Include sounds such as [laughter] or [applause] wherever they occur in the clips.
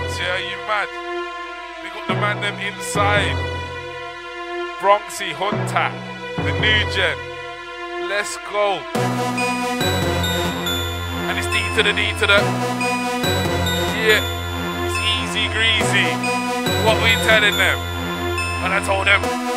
Bronx, yeah, you mad? We got the man them inside. Bronxy Hunter, the new gen. Let's go. And it's D to the D to the. Yeah, it's easy greasy. What we telling them? And I told them.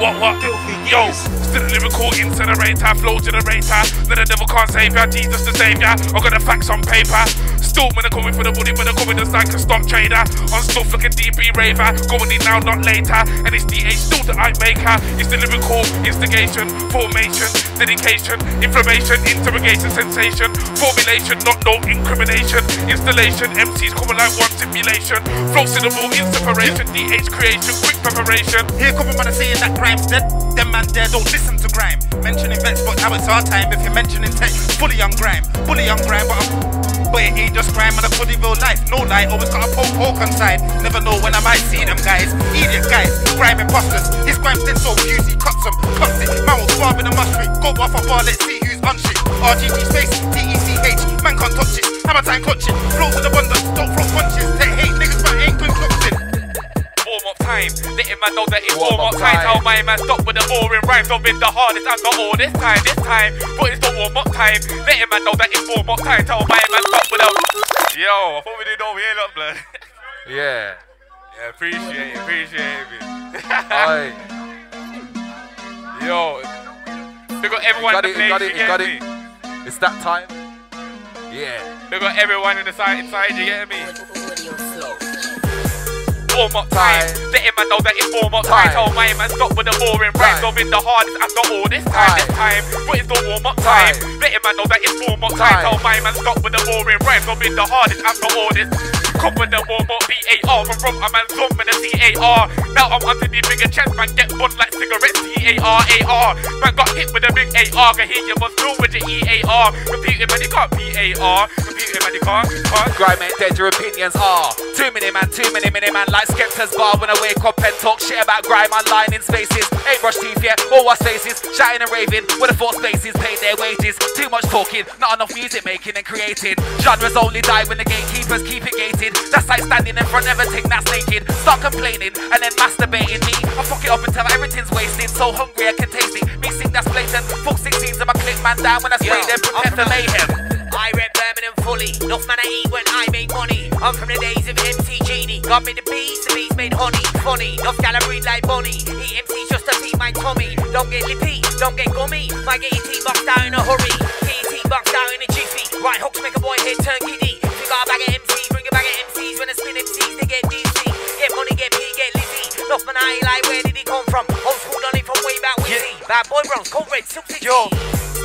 What, what? Yo, still lyrical incinerator, flow generator. That the devil can't save ya, Jesus the savior. I got the facts on paper. Still, when I'm coming for the body, when I'm coming just like a stomp trader. On like a DB raver, going in now, not later. And it's DH, still the I maker. It's the lyrical instigation, formation, dedication, inflammation, interrogation, sensation, formulation, not no incrimination, installation. MCs coming like one simulation. Flow syllable, inspiration, DH creation, quick preparation. Here come a man saying that grime's dead. Them man there don't listen to grime. Mentioning vex, but now it's our time. If you're mentioning tech, fully on grime, fully on grime, but I'm but it ain't just crime and a fully real life. No lie, always got a poke poke on side. Never know when I might see them guys. Idiot guys, crime imposters. His crime's dead so juicy, cuts them, cuts it. Man will swab in the mushroom. Go off a bar, let's see who's on shit. RGB space, D-E-C-H, man can't touch it. Hammer time clutch it. Flow with abundance, don't throw punches. Take time. Letting man know that it's warm, up time. Tell my man stop with the boring rhymes. I've been the hardest and not all this time, this time. But it's the warm up time. Letting man know that it's warm up time. Tell my man stop with the. Yo, I thought we did over here, look, blood. [laughs] Yeah. Yeah, appreciate it, appreciate it. [laughs] Oi. Yo, we got everyone got in the you place. got it, you you get got me? it. It's that time. Yeah. We got everyone in the side inside. You get me? Warm up time. Letting man know that it's warm up time. Tell my man stop with the boring rhymes. I've been the hardest after all this time. This time, but it's the warm up time. Letting man know that it's warm up time. Tell my man stop with the boring rhymes. I've been the hardest after all this. Come with the warm up B-A-R From from a man zoom with the C-A-R Now I'm onto the bigger chest Man get bun like cigarettes C-A-R-A-R Man got hit with a big A-R Can hear you must do with the E-A-R Computing man you can't P-A-R Computing man you can't, can't. Grime ain't dead, your opinions are Too many man, too many many man Like Skepta's bar. When I wake up and talk shit about grime online in spaces Ain't brush teeth yet, all wash faces. Shouting and raving, with the four spaces Paid their wages, too much talking Not enough music making and creating. Genres only die when the gatekeepers keep it gated That's like standing in front of everything that's naked Start complaining and then masturbating me I fuck it up until everything's wasted So hungry I can taste it Me sing that's blatant Fuck 16s and my click man down When I spray them, prepare for mayhem I rep Birmingham fully. Enough man I eat when I make money. I'm from the days of MC Genie. Got me the bees, the bees made honey. Funny, enough gal I breed like Bonnie. Eat MCs just to feed my tummy. Don't get lippy, don't get gummy. Might get your teeth boxed out in a hurry. Get your teeth boxed out in a jiffy. Right hooks make a boy head turn giddy. If you got a bag of MCs, bring a bag of MCs. When I spin MCs, they get dizzy. Enough man I like, where did he come from? Old school done it from way back Wizzy. Bad boy Bronx, Code Red, silk Yo,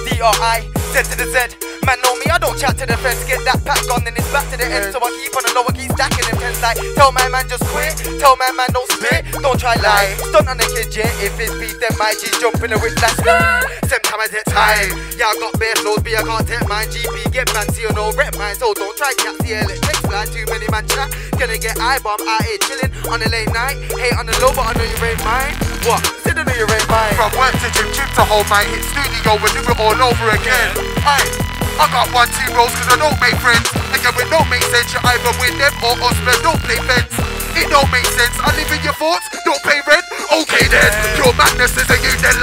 D-R-I, Z to the Z. Man know me, I don't chat to the feds. Get that pack gone, then it's back to the end. So I keep on the lower, keep stacking them tens like. Tell my man just quit. Tell my man don't spit. Don't try lie. Stunt on the kid, yeah. If it's beef, then my G's jump in the whip. That's [laughs] Same time I take time. Yeah, I got bare flows, but I can't take mine. GP get fancy, you know, rep mine. So don't try cat the it takes fly. Too many man chat. Gonna get eye bomb out here chilling on a late night. Hate on the low, I know you ain't mine. What? Said I know you ain't mine. From work to gym, gym to home, my hit studio, we do it all over again. Aye, I got one, two roles cause I don't make friends. Again, it don't make sense, you either win them or us, but don't play fence. It don't make sense, I live in your thoughts, don't pay rent. Okay then, your madness is a you then.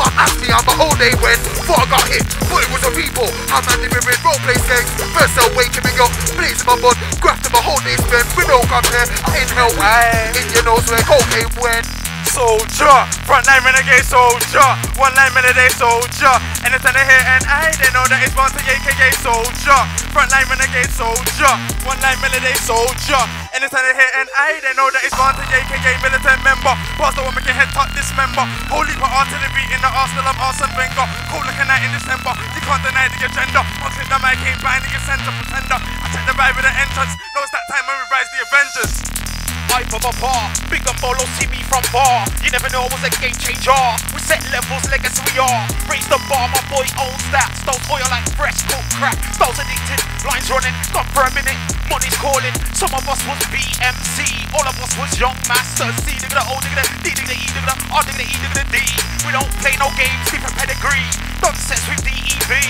But ask me how my whole day went. Thought I got hit, but it was a people. I'm man living with role play gangs. First cell waking me up, blazing my bud, grafting my whole day spent. We don't compare, I inhale weed. In your nose where cocaine went. Soldier. Frontline renegade soldier. One line renegade soldier. Anytime they hear and I, they know that it's bound to AKA soldier. Frontline renegade soldier. One line renegade soldier. Anytime they hear and I, they know that it's bound to AKA militant member. Pastor will make your head top dismember. Holy put artillery in the arsenal of Arsene Wenger. Like a night in December. You can't deny the agenda. Once hit the mic, ain't buying the center pretender. I check the vibe with the entrance. Know it's that time when we rise the Avengers. I from a bar, big and bolo, see me from bar. You never know, I was a game changer. We set levels, legacy we are. Raise the bar, my boy owns that. Stones oil like fresh cooked crack. Styles addicted, lines running, stop for a minute. Money's calling. Some of us was BMC, all of us was young masters. C digga the O digga the D digga the E digga the R digga the E digga the D. We don't play no games, a pedigree. Nonsense with DEV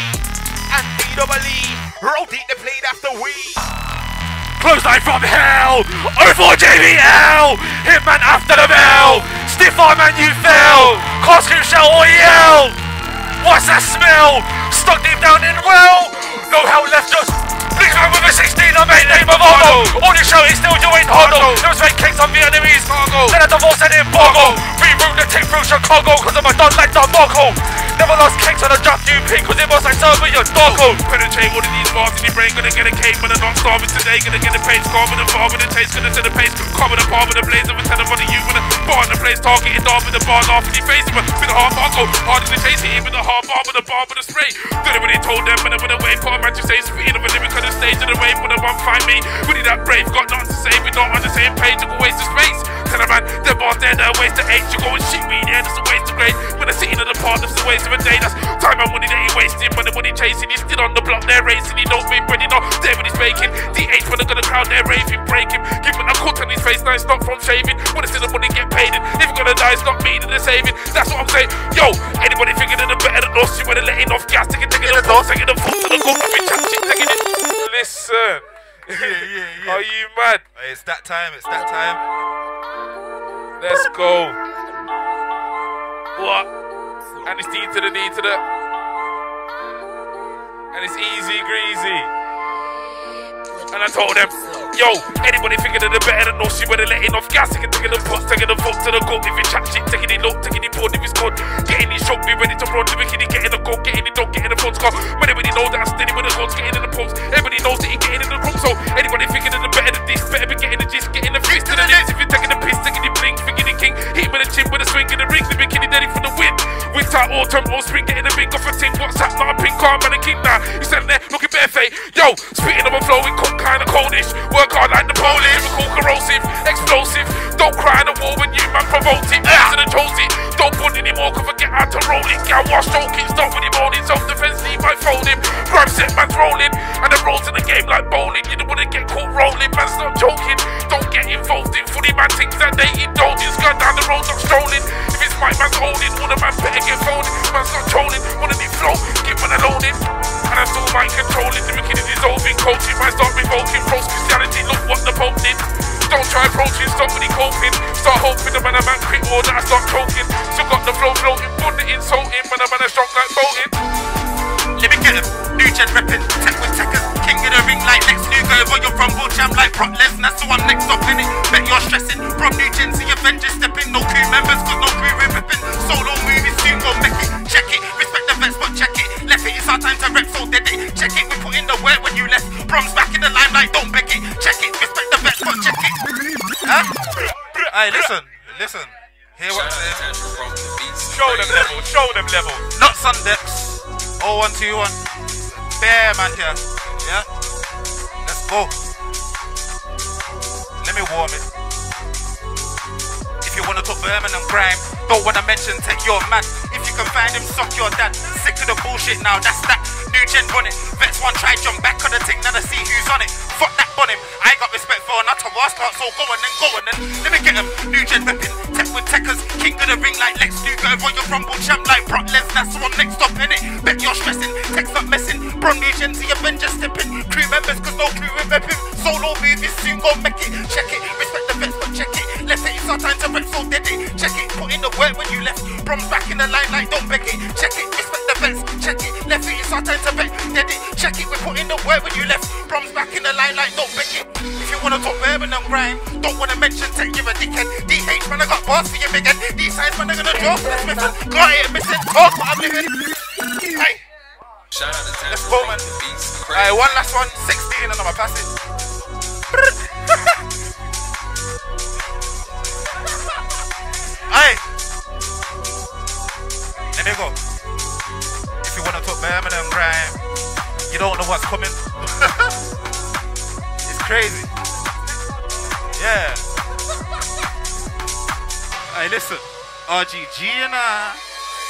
and DWE. Roll deep, they played after we. Close line from hell. 04 JBL. Hitman after the bell. Stiff arm and you fell. Costume shell or yell. What's that smell? Stuck deep down in well. No hell left us. Please man with a 16, I made name of Otto. All you show is still doing. There was fake cakes on Vietnamese cargo. Then a divorce and in Bogo. Reroute the tape through Chicago, cause I'm a done like the Boko. Never lost cakes on a drop new pin, cause it was like serving your doggo. Penetrate all of these bars in your brain, gonna get a cake, but I'm not starving today. Gonna get a pace, carve with a far with a taste, gonna set a pace. Carve with a bar with a blaze of a tenor for the you with a bar in the place, targeting dog with a bar, laughing in your face. With a hard bar, go hard in the chase, him with a hard bar, with a bar, with a spray. Did it when he told them, when I went away, put a man to say, speed of a lyric on the stage of the wave, when I won't find me. Really that brave, got nothing to say, we don't on the same page, you go waste of space. Tell a man, them bars there, they're a waste of age, you go and shit me there, that's a waste of grade. The park, that's a waste of a day, that's time and money that he wasting, but the money chasing, he's still on the block, they're racing, he don't make bread, he not there when he's making. DH when I got the crowd, they're raving, break him, give him a cut on his face, now it's not from shaving. When I see the money get paid, and if you're gonna die, it's not me that they're saving. That's what I'm saying. Yo, anybody thinking that they're better than us, you better letting off gas, taking, taking the door, taking the foot to the cup, I've been chatting, taking it. Listen. Yeah, yeah, [laughs] yeah. Are you mad? Hey, it's that time, it's that time. Let's go. What? And it's D to the D to the. And it's easy greasy. And I told them, yo, anybody thinking that they're better than us, you better letting off gas, taking taking the foot, taking the foot to the gut. If you chat shit, taking it low, taking it broad, if it's good. Getting it shot, be ready to run, the bikini, getting the goal, getting it dog, getting the score. But everybody knows that I'm steady with the guns, getting in the pumps. Everybody knows that he getting in the room, so anybody thinking that they're better than this, better be getting the gist, getting the fist to the lips. If you're taking the piss, taking the thinking the king, hit with a chin with a swing in the ring, the bikini ready for the win. Winter, autumn, all spring, getting a big off a. What's up, not a pink car, man, a king now. You standing there looking bare fake. Yo, spitting on my flow, it come kinda coldish. Work hard like the Polish, lyrical, corrosive, explosive. Don't cry in the war when you man provoked it. Listen and chose it. Don't put anymore, cause forget how to roll it. Gal, wash joking, stop when you're moaning. Self defense, leave my fold him. Grab set, man's rolling. And the rolls in the game like bowling. You don't wanna get caught rolling, man's not joking. Don't get involved in fully man things that they indulge in. Skirt down the road, not strolling. If it's my man's holding, all the man better get folded. Man's not trolling, wanna be flow, get man alone in. And I still mind controlling, the wicked is dissolving. Coaching, man start revoking. False Christianity, look what the Pope did. Don't try approaching, he coping. Start hoping the man a man quick or that I start choking. Still got the flow floating, put the insulting, man a man a strong like boating. Let me get him. New gen reppin', tech with techers. King of the ring like Lex Where you're from, Bull Jam like Brock Lesnar. So I'm next up in it. Bet you're stressing. From New Gen Avengers stepping. No crew members, cause no crew ripping. Solo movies soon gon' make it. Check it. Respect the vets, but check it. Left it, it's our time to rep, so dead it. Check it, we put in the work when you left. Brom's back in the limelight, don't beg it. Check it. Respect the vets, but check it. Huh? Hey, listen. Listen. Hear what I'm saying? Show them level, show them level. Not Sundex. 0121. Bear man here. Yeah? Go. Let me warm it. If you wanna talk vermin and grime, don't wanna mention take your man. If you can find him, suck your dad. Sick of the bullshit now, that's that. New gen bonnet. Vets one try jump back on the thing, now to see who's on it. Fuck that on him. I got respect for not a war start, so go on then, go on then. Let me get him. New gen reppin'. Tech with techers. King of the ring like Lex Luger. Royal Rumble champ like Brock Lesnar. So I'm next up in it. Bet you're stressing. Tech's not messing. Bron New Gen to Avengers stepping. Crew members, cause no crew with reppin'. Solo movies soon gon' make it. Check it. Respect the vets, but check it. Left it, it's our time to rep, so dead it. Check it. Put in the work when you left. Brom's back in the limelight, don't beg it. Check it. Respect the check it. Left it, it's our time to bet. Dead it. Check it. We put in the work when you left. Brom's back in the limelight, don't beg it. If you wanna talk Birmingham grime, don't wanna mention tech, you're a dickhead. DH man, I got bars for you, big head. These sides man, are gonna draw for the Smith. Got it, missing talk, but I'm living. Hey. Let's go, man. Alright, one last one, 16, and I'm gonna pass it. [laughs] Hey. Let me go. You wanna talk Birmingham grime, you don't know what's coming. [laughs] it's crazy. Yeah. Hey, listen. RGG and I.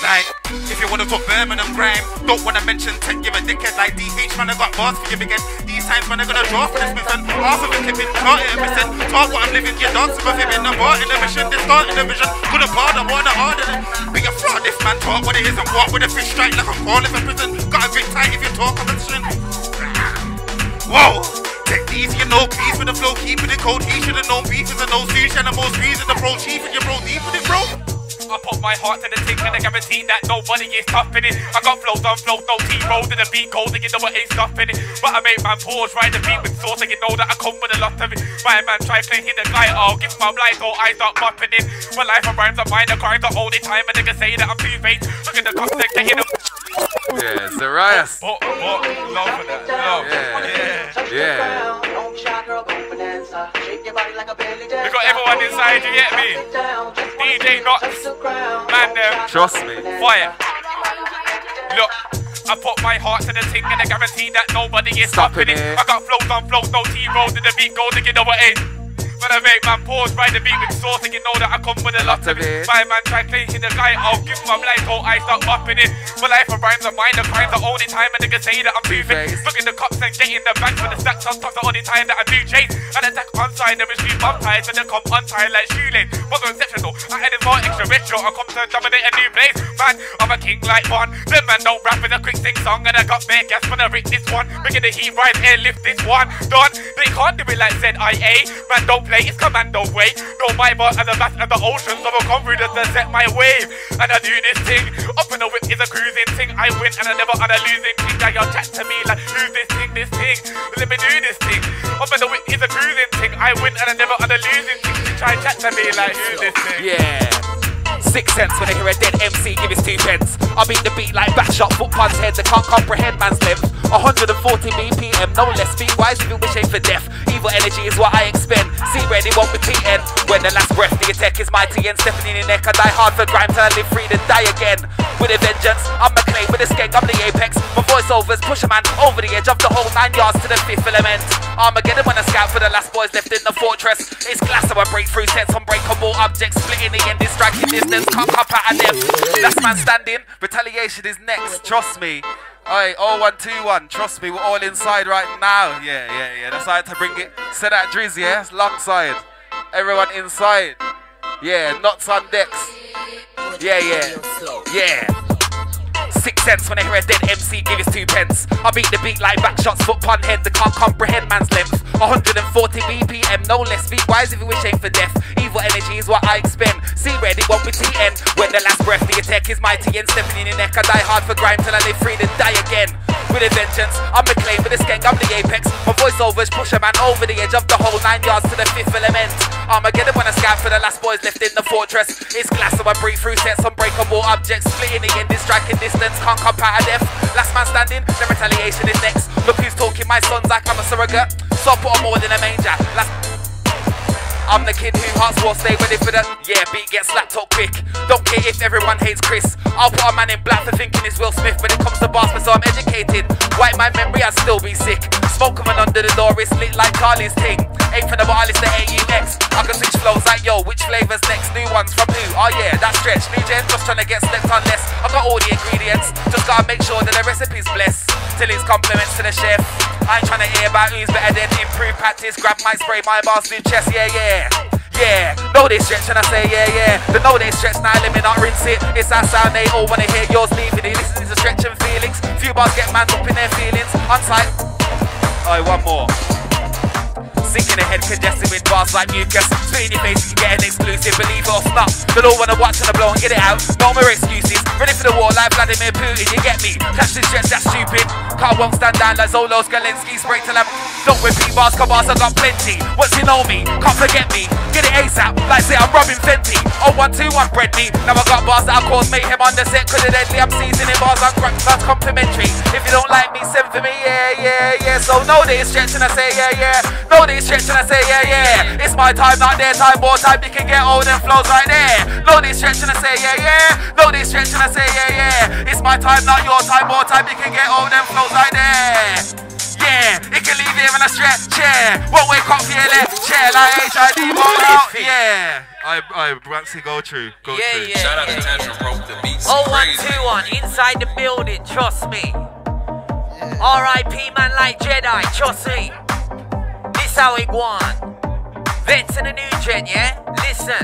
like, if you wanna talk Birmingham grime, don't wanna mention tech, give a dickhead like DH, man, I got bars for you big. These times, man, I gonna draw for this mission. Half of it clipping, hit a missing. Talk what I'm living, get dancing with him in the bar, in the mission, this start in the vision. Couldn't bar, I wanna harder than. Be a fraud, this man talk what it isn't, walk with a fish strike like a call in prison. Got a grip tight if you talk competition. Whoa, take easy, you know no peace with the flow, keeping it cold. He should've known beef is a no sushi and the most trees in the pro chief and your bro deep with it, bro. I put my heart to the thing and I guarantee that nobody is tough it. I got flows on flow, no T-rolls in the beat cold, and you know what ain't stuffing it. But I make my pause, ride the beat with sauce, and you know that I come with a lot of it. My man try playing the guy, oh, give my blind, so I start popping it. My life of rhymes, I find the crime the only time a nigga say that I'm two-faced. Look at the cops, they're getting the Yeah, Zirius. Oh, oh, oh, love for that, love. Yeah. Yeah. We got everyone inside, you get me? DJ Nutz, man them, Trust me. fire. Look, I put my heart to the thing and I guarantee that nobody is stopping Stopping it. it. I got flows on flows, no T-rolls in the beat goes and you know what it is. When I make man pause, ride the beat with sauce and you know that I come with a lot of it. My man try playing the guy, I'll give him a blind so I start bopping it. For life of rhymes, I mine, the crimes, the only time a nigga say that I'm moving. Two-Face. Look the cops and getting the bank for the stacks on top, the only time that I do chase. And attack on side, the machine bump ties, and then come untied like shoelace. Wasn't exceptional, I added more extra retro, I come to dominate a new place. Man, I'm a king like one. The man don't rap with a quick sing song, and I got bare gas when I rip this one. Making the heat rise, airlift this one. Done, they can't do it like ZIA. Man, don't play, it's commando way. No, my bar at the back and the ocean, so I'll come through the set my wave. And I do this thing, up in the whip is a cruising thing. I win, and I never on a losing thing. Now y'all chat to me like, who's this thing, this thing? Let me do this thing. Up in the whip is a cruising thing. I win, and I never on a losing thing. Try chat to me like, who's this thing? Yeah. Six cents when I hear a dead MC give us two pence. I beat the beat like bash up, foot punch heads, I can't comprehend man's length. 140 BPM, no less speed wise if you wish ain't for death. Evil energy is what I expend. See ready, won't be TN. When the last breath, the attack is mighty and Stephanie in your neck. I die hard for grime till I live free to die again. With a vengeance, I'm a claim with a skank, I'm the apex. My voiceovers push a man over the edge of the whole nine yards to the fifth element. Armageddon when I scout for the last boys left in the fortress. It's glass so I break through sets, unbreakable objects, splitting the end, striking distance, can't come out of them. Last man standing, retaliation is next, trust me. Alright, 0121, trust me, we're all inside right now. Yeah, yeah, yeah, that's how to bring it. Set that drizzy, yeah, it's long side. Everyone inside. Yeah, Nutz on decks. Yeah, yeah, yeah. Six cents when I hear a dead MC give us two pence. I beat the beat like back shots, foot pun head, the can't comprehend man's length. 140 BPM, no less speed wise if you wish ain't for death. Evil energy is what I expend. See ready, won't be TN. When the last breath, the attack is mighty and stepping in your neck. I die hard for grime till I live free to die again. With a vengeance, I'm a claim with a skank, I'm the apex. My voiceovers push a man over the edge of the whole nine yards to the fifth element. Armageddon when I scout for the last boys left in the fortress. It's glass, so I breathe through sets, unbreakable objects, splitting the end, striking distance, can't come out of death. Last man standing, the retaliation is next. Look who's talking, my son's like I'm a surrogate. So I put more than a manger. Last I'm the kid who hearts will stay ready for the yeah beat gets slapped up quick. Don't care if everyone hates Chris. I'll put a man in black for thinking it's Will Smith when it comes to bars, so I'm educated. White my memory, I'd still be sick. Smoke coming under the door, it's lit like Carly's ting. Ain't for the bar, it's the AUX. I can switch flows like yo, which flavors next? New ones from who? Oh yeah, that stretch. New gen, just trying to get slept on less. I got all the ingredients, just gotta make sure that the recipe's blessed. Till it's compliments to the chef. I ain't trying to hear about who's better than improve practice. Grab my spray, my bars do chest, yeah, yeah. Yeah, yeah. know they stretch and I say yeah, yeah. The know they stretch, now let me not rinse it. It's that sound they all wanna hear yours leaving it. Listen to stretch and feelings. Few bars get man up in their feelings. Site. Alright, one more. Sick in the head, congested with bars like mucus. Spit in your face, you get an exclusive, believe it or not. They all wanna watch and blow and get it out. No more excuses. Ready for the war like Vladimir Putin, you get me? Catch this stretch, that's stupid. Car won't stand down like Zolo Skalensky. Spray till I'm. Don't repeat bars, cause bars I got plenty. Once you know me, can't forget me. Get ASAP, like say I'm Robyn Fenty. Oh, one, two, one, bread me. Now I got bars that I cause mayhem on the set, cause they're deadly. I'm seasoning bars on crack, that's complimentary. If you don't like me, send for me, yeah, yeah, yeah. So know they stretch and I say, yeah, yeah. Know they stretch and I say, yeah, yeah. It's my time, not their time, more time. You can get all them flows right there. Know they stretch and I say, yeah, yeah. Know they stretch and I say, yeah, yeah. It's my time, not your time, more time. You can get all them flows right there. Yeah, it can leave here in a stretch chair. Won't wake up for your left chair like HID roll out. Yeah. I, I, Waxy, go through. Go Yeah, through. yeah. Shout out to Tantrum Broke the beats. Oh, one, crazy. two. Inside the building, trust me. R.I.P. man like Jedi, trust me. This how it go on. Vets in the new gen, yeah? Listen,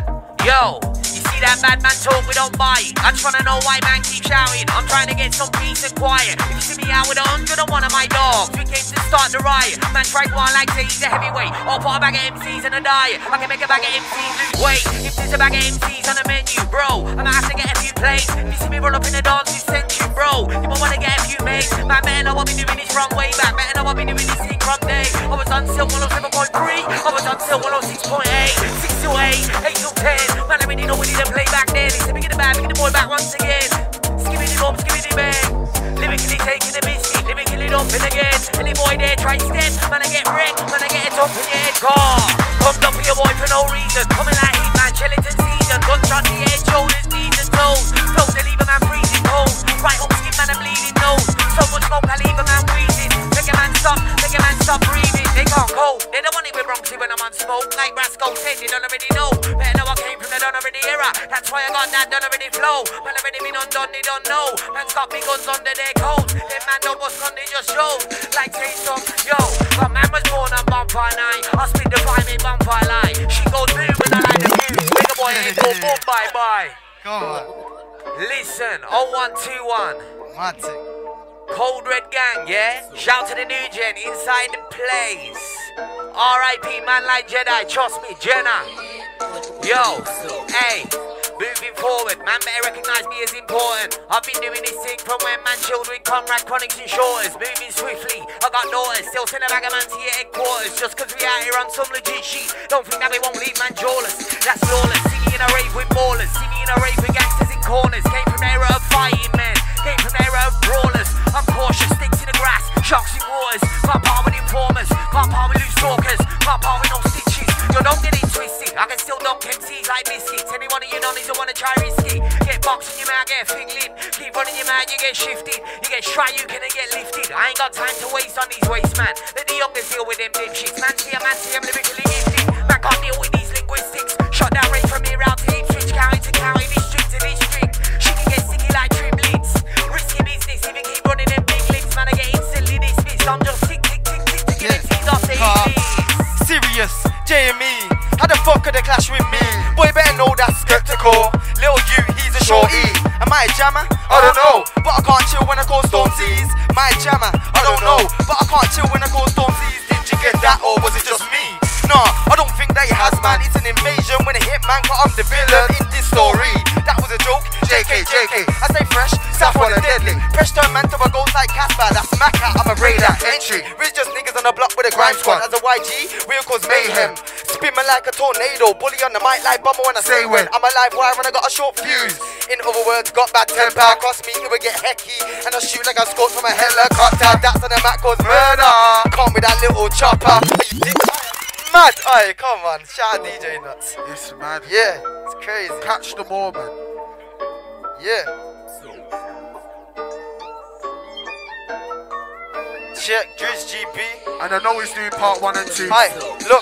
yo, you see that bad man talk, we don't buy it. I just wanna know why man keep shouting. I'm trying to get some peace and quiet. If you see me out with a hundred on one of my dogs, we came to start the riot. Man strike one like say he's a heavyweight. Or put a bag of MCs in a diet. I can make a bag of MCs lose weight. If there's a bag of MCs on the menu, bro, I might have to get a few plates. If you see me roll up in the dance, you you, bro. You might wanna get a few mates. Man, know what we doing this from way back. Better know what we doing this thing from day. I was on Silk 107.3. I was on Silk 106.8. 6 to 8, 8 to 10. Man, I really know we to play back then. It's the big of the the boy back once again. Skibbity bop, skibbity bang. Lyrically taking the biscuit, lyrically dumping again. Any boy there try step, man I get wrecked, man I get it up in your head car. Pumped up for your boy for no reason. Coming like heat man, Chillington season. Gunshot to your head, shoulders, knees and toes. Close to leave a man freezing cold. Right home skin man, I'm bleeding nose. So much smoke, I leave a man wheezing. Make a man stop, make a man stop breathing. They can't go. They don't want it with Bronxy when I'm on smoke. Like Rascal said, you don't already know. Better know I came from the done already era. That's why I got that done already flow. Man already been undone, they don't know. Man's got me guns under their coats. Them man don't what's on, they just show. Like taste of, yo. But man was born on bonfire night. I spit the fire, me bonfire light. She goes blue when I like the views. Make a boy [laughs] ain't go boom, bye bye. Come on. Listen, 0121. Matic. Code Red Gang, yeah? Shout to the new gen inside the place. R.I.P. man like Jedi, trust me, Jenna. Yo, hey, moving forward, man better recognize me as important. I've been doing this thing from when man chilled with Conrad Chronics and Shorters. Moving swiftly, I got daughters, still send a bag of man to your headquarters. Just cause we out here on some legit shit, don't think that we won't leave man jawless. That's lawless, see me in a rave with ballers, see me in a rave with gangsters in corners. Came from era of fighting men, came from era of brawlers. I'm cautious, sticks in the grass, sharks in waters. Can't part with informers, can't part with loose talkers, can't part with no. Yo, don't get it twisted. I can still dunk MCs like biscuits. Any one of you nonnies who wanna try risky. Get boxed in your mouth, get a fig lip. Keep running your mouth, you get shifted. You get shy, you can get lifted. I ain't got time to waste on these waste man. Let the youngest deal with them dipshits. Man, see, I'm see, I'm lyrically gifted. Man, can't deal with these linguistics. Shut down right from here out to Ipswich, county to county, district to district. She can get sticky like triplets. Risky business if you keep running them big lips. Man, I get instantly dismissed. I'm just tick, tick, tick, tick, tick, Yeah. tick, off the Serious, JME. How the fuck could they clash with me? Boy, better know that's skeptical. Little you, he's a shorty. Am I a jammer? I uh-huh. don't know. But I can't chill when I call Stormzy's. My jammer? I don't uh-huh. know. But I can't chill when I call Stormzy's. Did you get that or was it just me? Nah, I don't think that he has, man. It's an invasion when a hit man, but I'm the villain in this story. That was a joke. JK, JK. I stay fresh, South one and deadly. Fresh turn man to a ghost like Casper. That's Mac out. I'm a radar entry. Rich just on the block with a grime squad. As a YG, real cause mayhem. Spin me like a tornado. Bully on the mic like bummer when I say when. I'm a live wire and I got a short fuse. In other words, got bad temper. Cross me, it would get hecky. And I shoot like I scored from a helicopter. That's on the Mac cause murder. Come with that little chopper. Mad. Aye, come on. Shout out DJ Nutz. It's mad. Yeah, it's crazy. Catch them all, man. Yeah. Check Drizz GB. And I know he's doing part one and two. Hi, look.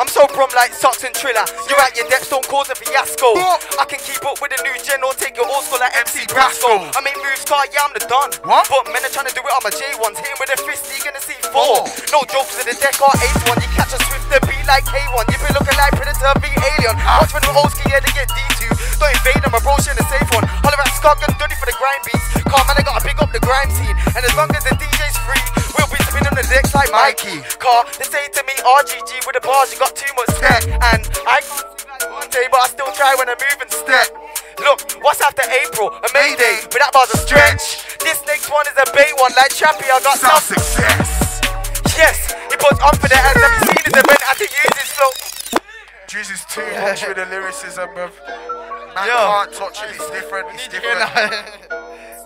I'm so prom like socks and triller. You're at your depths, don't cause a fiasco. I can keep up with the new gen or take your old school like MC Brasco. I make moves car, yeah, I'm the don. What? But men are trying to do it on my J1s. Hitting with a fist, you gonna see four. No jokes in the deck or ace one. You catch a swifter beat like K1. You been looking like Predator v Alien. Ah. Watch when the old ski yeah, they get D2. Don't invade them, my bro, she in the safe one. Holler at Scott, and dirty for the grind beats. Car man, I gotta pick up the grime scene. And as long as the DJ's free, we'll be spinning on the decks like Mikey. Car, they say to me, RGG with the bars, you got too much tech. And I can't sing like Monte, but I still try when I move and step. Look, what's after April? A Mayday, but that bar's a stretch. This next one is a bait one, like Chappie, I got Some success. Yes, he puts on for the hands. Have you seen his event? I can use his flow. Drizz is too much with the lyricism, bruv. Man Yo. can't touch it. It's different. It's [laughs] different.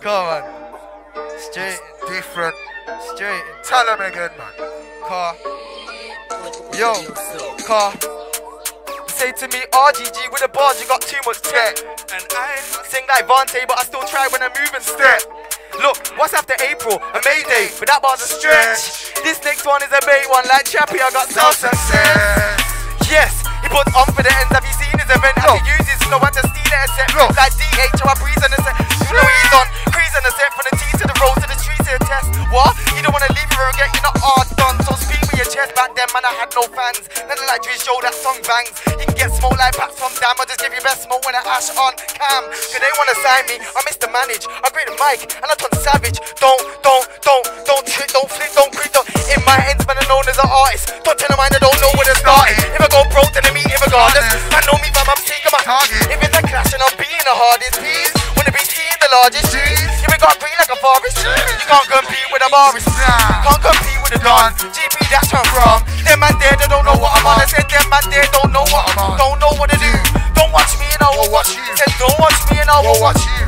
Come on. Straight, Different. straight. Tell him again, man. car. Yo, car. Say to me, RGG with the bars, you got too much tech. And I sing like Vontae, but I still try when I move and step. Look, what's after April? A Mayday, but that bar's a stretch. This next one is a bait one, like Chappie, I got Some some success. Yes, he puts on for the ends. Have you seen his event? How he uses flow one to steal it set. Look. Like DH, how I breeze on the set. You know he's on. Crease on the set from the T to the road to the streets to the test. What? You don't wanna leave her again, you're not hard done. So speak with your chest back then. man, I had no fans. Nothing like to show that song bangs. You can get smoke like packs from damn. I'll just give you best smoke when I ash on cam. Cause they wanna sign me, I miss the manage. I grade the mic and I turn savage. Don't, don't, don't, don't trip, don't flip, don't creep, don't. In my ends, man, I'm known as an artist. Don't tell them I don't know where to start. If I go broke, then I meet him regardless. I know me, fam, I'm taking my Target. If it's a clash and I'm being the hardest, piece. Wanna be seeing the largest cheese. If it got green like a forest, you can't compete with a Morris. Can't compete with a Don. GP, that's where I'm from. Them man there, they don't know what I'm on. I said them man there don't know what I'm on. Don't know what to do. Don't watch me and I will watch you. Said don't watch me and I will watch you.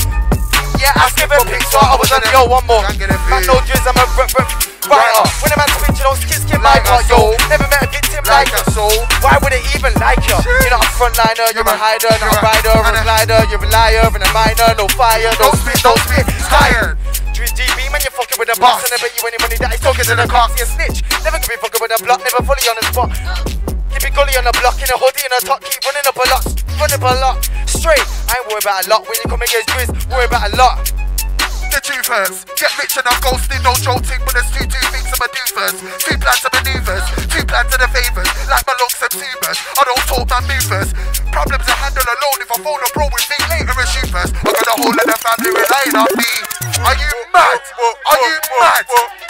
Yeah, I give a pic, so I was on the yo one more. A Man, no jizz, I'm a r- r- writer. When a man spit, you don't skip, skip like her, yo. Never met a victim Like a her. soul. Why would they even like you? You're not a frontliner, you're a hider, not a You're a- rider, a a- glider. You're a liar and a minor, no fire, no Don't spit, spit, don't spit. Tired. GB, man, you're fucking with a boss, and I bet you any money that he's talking to the cops. You snitch. Never could be fucking with a block, never fully on the spot. Keep it gully on the block, in a hoodie and a top, keep running up a lot, running up a lot. Straight, I ain't worried about a lot. When you come against Grizz, worry about a lot. The two first. Get rich and I'm ghosting, no jolting, but there's two, two things I'ma do first. Two plans of maneuvers, two plans of the favors, like my lungs and subers. I don't talk, man, move first. Problems I handle alone, if I phone a bro with me later and shoot first. I got a whole lot of family relying on me. Are you mad? Are you mad?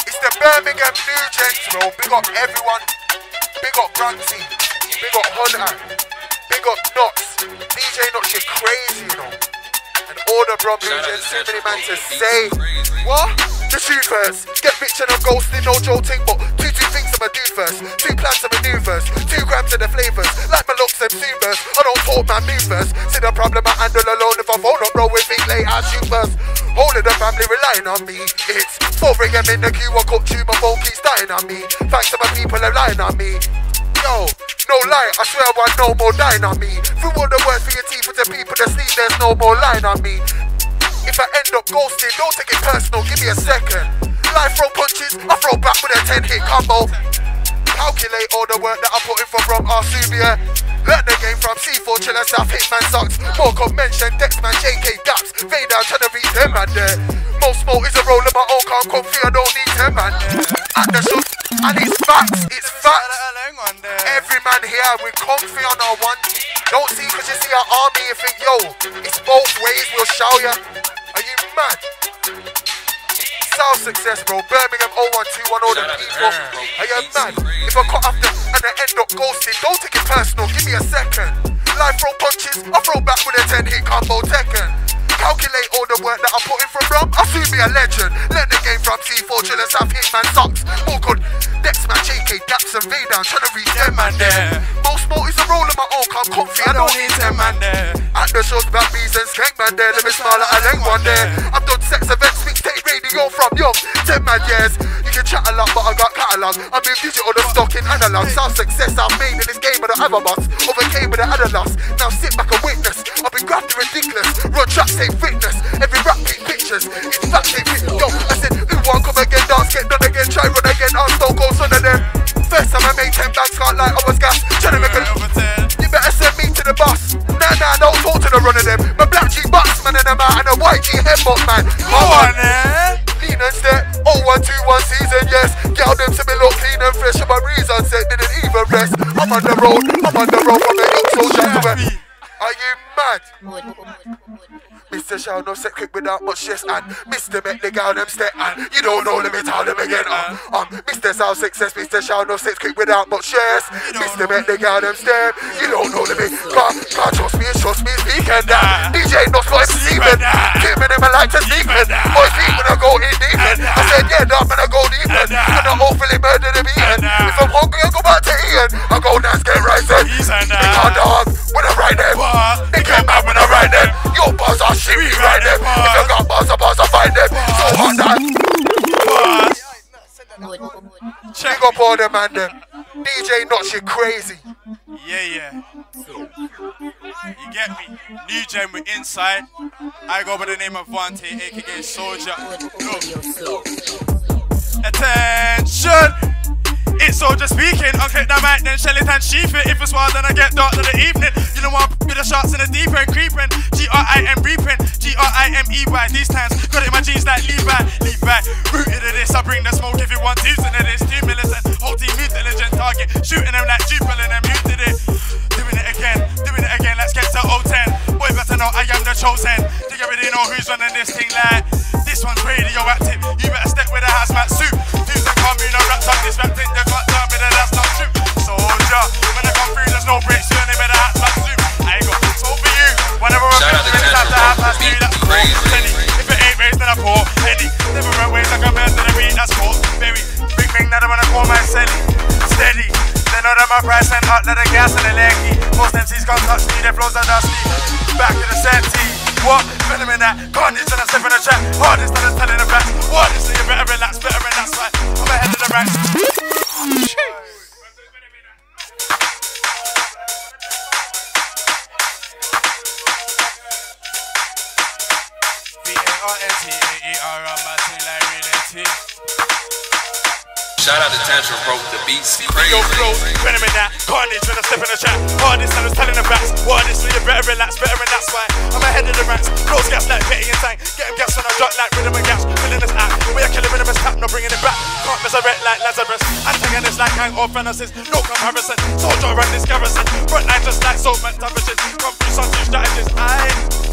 It's the Birmingham New Gents, bro. Big up everyone. Big up Grunty. Big up Hunter. Big up Nutz. DJ Nutz, you're crazy, you know. And all the Brom New too many man to say. What? The shoot first. Get rich and I'm ghosting, no jolting, but two two things I'ma do first. Two plans of maneuvers, two grams of the flavors. Like my looks and subers. I don't talk, man, move first. See the problem I handle alone. If I phone up, bro, with me late, I shoot first. Whole of the family relying on me. It's 4 a.m. in the queue, I cut two, my phone keeps dying on me. Thanks to my people relying on me. Yo, no lie, I swear I want no more dying on me. Through all the words for your teeth with the people that sleep, there's no more lying on me. If I end up ghosting, don't take it personal, give me a second. Life throw punches, I throw back with a 10 hit combo. Calculate all the work that I put in for from Arsubia. Learn the game from C4, chiller South, Hitman sucks. More mention, Dexman, JK, Daps. Out, trying to reach them man there. Most smoke is a roll of my own, can't comfy, I don't need them man. At the shoot, and it's facts, it's facts. Every man here, we comfy on our one. Don't see cause you see our army, you think, yo, it's both ways, we'll show ya. Are you mad? Self Success, bro. Birmingham 0121, all the people. Are you mad? If I cut after and I end up ghosting, don't take it personal, give me a second. Life throw punches, I throw back with a 10 hit combo Tekken. Calculate all the work that I put in from Rum, I'll soon be a legend. Learn the game from C4 to the South Hitman sucks. More good. Dexman, JK, Daps, and Vader, trying to reach them man there. Most more is a roll of my own, come comfy, I don't need them man there. At the shows, back bees and skank man there. Let me smile at a leng one there. I've done sex events, mixtape radio from young. 10 man years. You can chat a lot, but I got catalog. I move digital and stock in analog. Sound success I've made in this game, but I have a boss. Overcame with the other loss. Now sit back and witness. I've been grafting ridiculous. Run tracks, take fitness. Every rap take pictures. It's fact, take fit. Yo, I said, who want come again, dance, get done again, try run again, I'll still go son of them. First time I made 10 bags, can't lie, I was gas. Trying to make a you better send me to the bus. Nah, nah, don't talk to the run of them. My black G box man and them out and a white G headbutt man. Come on, eh? Lean and step. 0121 season, yes. Girl, them to me look clean and fresh. And my reason said didn't even rest. I'm on the road. I'm on the road from the young soldier to where. Are you mad? Mr. Shaw no set quick without much stress and Mr. make the girl them step and you don't know them it's how them again um, um Mr. South success Mr. Shaw no set quick without much stress Mr. make the girl them step you don't know can't, can't trust me trust me speak and that DJ not for Steven Two minutes I like to sleep in Boy sleep when I go in deep I said yeah dog when I go deep end And I hopefully murder the beaten If I'm hungry I go back to Ian. I go dance get rising. They can't dog when I ride them. They can't bad when I ride them. Your bars are shit we ride them If you got bars I bars I find them So hard that Big up all them man them DJ not shit crazy Yeah, yeah. You get me? New gen with inside. I go by the name of Vante, aka Soldier. Attention! It's all just speaking. I'll click that mic, then shell it and sheath it. If it's wild, then I get dark to the evening. You know what? With the shots in the deep end, creeping. G R I M reaping. G R I M E Y. These times, got it in my jeans like Levi. Levi. Rooted in this, I bring the smoke if you want to. So this, two militant. Whole team intelligent target. Shooting them like Jupiter and them muted it. Doing it again, doing it again. Let's get to 010. Boy, better know I am the chosen. Do you already know who's running this thing like? This one's radioactive. You better step with a hazmat suit. Dudes in, no raps on this rap thing. They can't tell me that that's not true. Soldier, when I come through, there's no breaks. You ain't better hazmat suit. I ain't got so for you. Whenever I'm to it's have to have that Beat. That's cool. Penny. If it ain't raised, then I pour. Penny. Never run ways like a man to the beat. That's cool. Very big thing that I wanna call my celly. Steady. They know that my price went up, let the gas and the leggy. Most MCs can't touch me, their flows are dusty. Back to the sentee. What? Venom in that. Carnage and I step in the trap. Hardest and it's telling the facts. Hardest, so you better relax, better relax, right? I'm ahead of the ranks. Shout out to Tantrum, bro. The beats crazy. Yo, flows, venom in that. Carnage when I step in the trap. Hardest and it's telling the facts. Hardest, so you better relax, better and that's why I'm ahead of the ranks. Flows gas like Betty and Tank. Get 'em gas when I drop like rhythm and gas. Filling this act. We are killing rhythm and tap, not bringing it back. Can't resurrect like Lazarus. Antagonist like Hank or Fennesis. No comparison. Soldier run this garrison. Front line just like Soap MacTavishes. Come through some two strategists. I I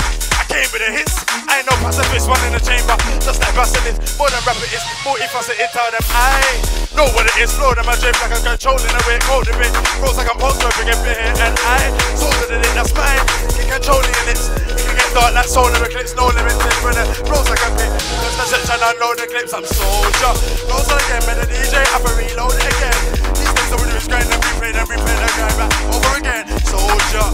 came with the hits. I ain't no pacifist, one in the chamber. Just like basilisk, more than rapper is. Multifaceted, tell them I know what it is. Flow them, I drip like I'm controlling the way, cold a bit. Flows like I'm post to get bit and I sold the lit, that's mine. Can control the ellipse. It can get dark like solar eclipse, no limits. When it flows like a pit, just a section, unload the clips. I'm soldier. On again, man, the DJ, I to reload it again. These things do is grind and replay, then replay, then grind back over again. Soldier.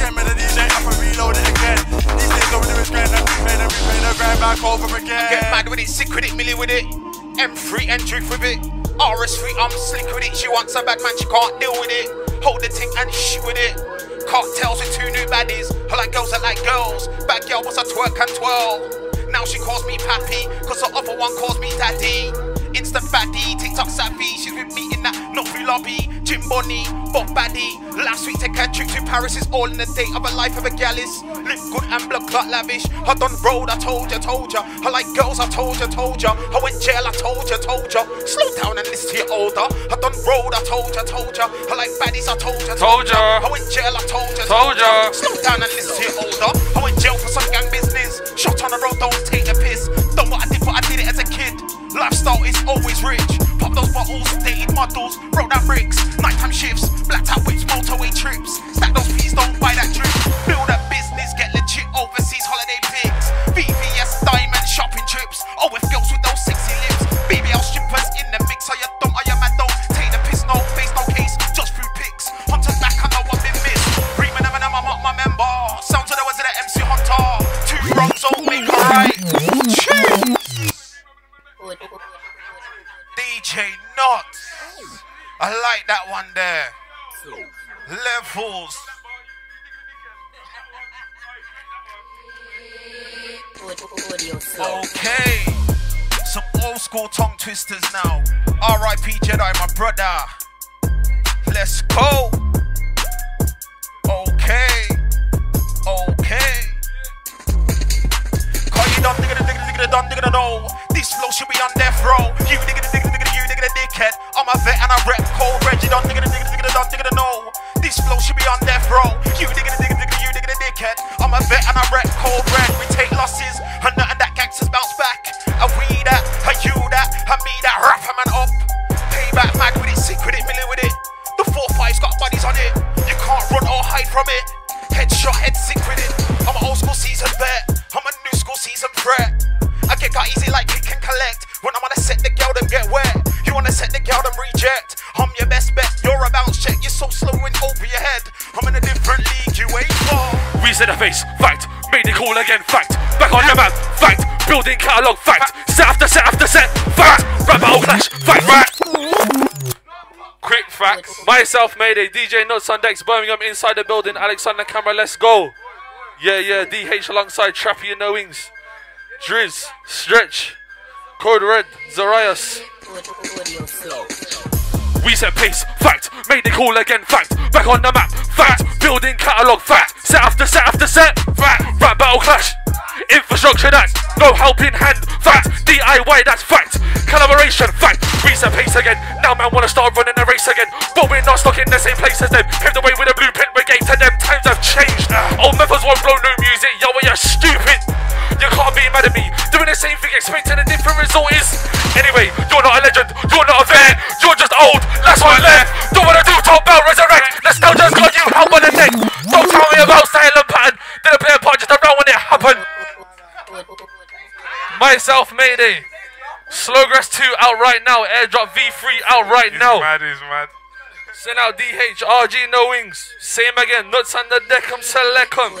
Again, man, the DJ, I have to reload it again. These things that we do is grind and replay, then replay, then grind back over again. Get mad with it, sick with it, millie with it. M3 and drift with it. RS3, I'm slick with it. She wants a bad man, she can't deal with it. Hold the thing and shoot with it. Cocktails with two new baddies. I like girls that like girls. Bad girl was a twerk and twirl. Now she calls me pappy, cause the other one calls me daddy. Insta baddie, TikTok savvy. She's with me in that not through lobby. Jim Bonnie, Bob Baddie. Last week take a trip to Paris is all in the day of a life of a gallus. Look good and blood clot lavish. I done road, I told ya, told ya. I like girls, I told ya, told ya. I went jail, I told ya, told ya. Slow down and listen to your older. I done road, I told ya, told ya. I like baddies, I told ya, Told ya. I went jail, I told ya, Told ya. Slow down and listen to your older. I went jail for some gang business. Shot on the road, don't take a piss. Done what I did, but I Lifestyle is always rich. Pop those bottles, dated models, roll down bricks, nighttime shifts, blacked out whips, motorway trips. School tongue twisters now. R.I.P. Jedi, my brother. Let's go. Okay. Okay. Call you dumb, digga, digga, digga, dumb, digga, no. This flow should be on death row. You digga, digga, digga, you digga, dickhead. I'm a vet and I rep cold Reggie, dumb, digga, digga, digga, dumb, digga, no. This flow should be on death row. You digga, digga, digga, you digga, dickhead. I'm a vet and I rep Code Red. We take losses and nothing that gangsters bounce back. And me that, rap a man up. Payback mad with it, sick with it, milling with it. The four five's got buddies on it. You can't run or hide from it. Headshot, head sick with it. I'm an old school seasoned vet. I'm a new school seasoned threat. I get got easy like pick and collect. When I wanna set the girl, then get wet. You wanna set the girl, then reject. I'm your best bet. You're a bounce check. You're so slow and over your head. I'm in a different league. We said the face, fact. Made it call again, fact. Back on the map, fact. Building catalog, fact. Set after set after set, fact. Rap battle clash, fact, fact. Quick facts. Myself made a DJ Nutz on decks, Birmingham inside the building. Alexander camera, let's go. Yeah, yeah, DH alongside Trappy and Knowings. Drizz, Stretch, Code Red, Zirius. We set pace, fact. Made it call again, fact. Back on the map, fact. Building catalog, fact. Set after set after set, fact. Rap battle clash. Infrastructure, that's no helping hand, fact. DIY, that's fact. Collaboration, fact. We set pace again. Now man wanna start running a race again, but we're not stuck in the same place as them. Paved the way with a blueprint brigade to them. Times have changed. Old methods won't blow new music. Yo, you're stupid. You can't be mad at me. Doing the same thing, expecting a different result is. Anyway, you're not a legend. You're not a vet. You're just old. That's why I left. Don't wanna do top bell resurrect. Let's Nostalgia's got you help on the neck. Don't tell me about silent pattern. Play a part just around when it happened. Myself, Mayday. Slowgrass 2 out right now. Airdrop V3 out right He's now. mad, he's mad. Send out DH, RG, no wings. Same again. Nutz on the deck, I'm select 'em.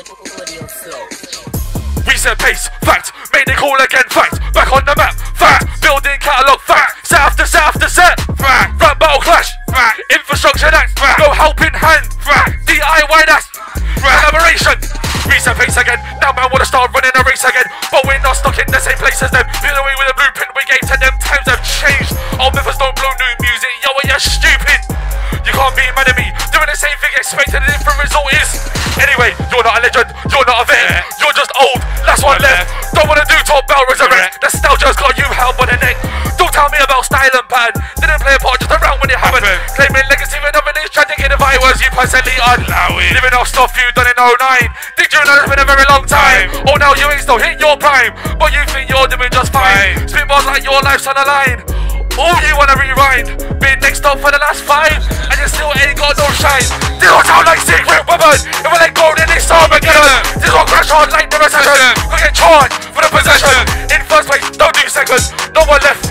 Reset pace, fact. Made it cool again, fact. Back on the map, fact. Building catalog, fact. Set after set after set, fact. Rap battle clash, fact. Infrastructure that's fact. Go helping hand, fact. DIY that's collaboration. Reset pace again. Now man wanna start running a race again, but we're not stuck in the same place as them. Build away with a blueprint we gave to them. Times have changed. Old methods don't blow new music. Yo, are you stupid? You can't be mad at me. Doing the same thing, expecting a different result is. Anyway, you're not a legend. You're not a vet. You're just old. Last one left. Don't wanna do top bell resurrect. Nostalgia's got you help on the neck. Don't tell me about style and pad. Didn't play a part just around when it happened. Claiming legacy when nothing is tragic in the was you personally unlowing. Living off stuff you done in 09. Did you know it's been a very long time? Oh, now you ain't still hit your prime. But you think you're doing just fine. Spitballs like your life's on the line. Oh, you wanna rewind? Been next up for the last five, and you still ain't got no shine. This don't sound like secret weapon. If I let go, then it's Armageddon. This will crash hard like the recession. We get charged for the possession. In first place, don't do seconds. No one left,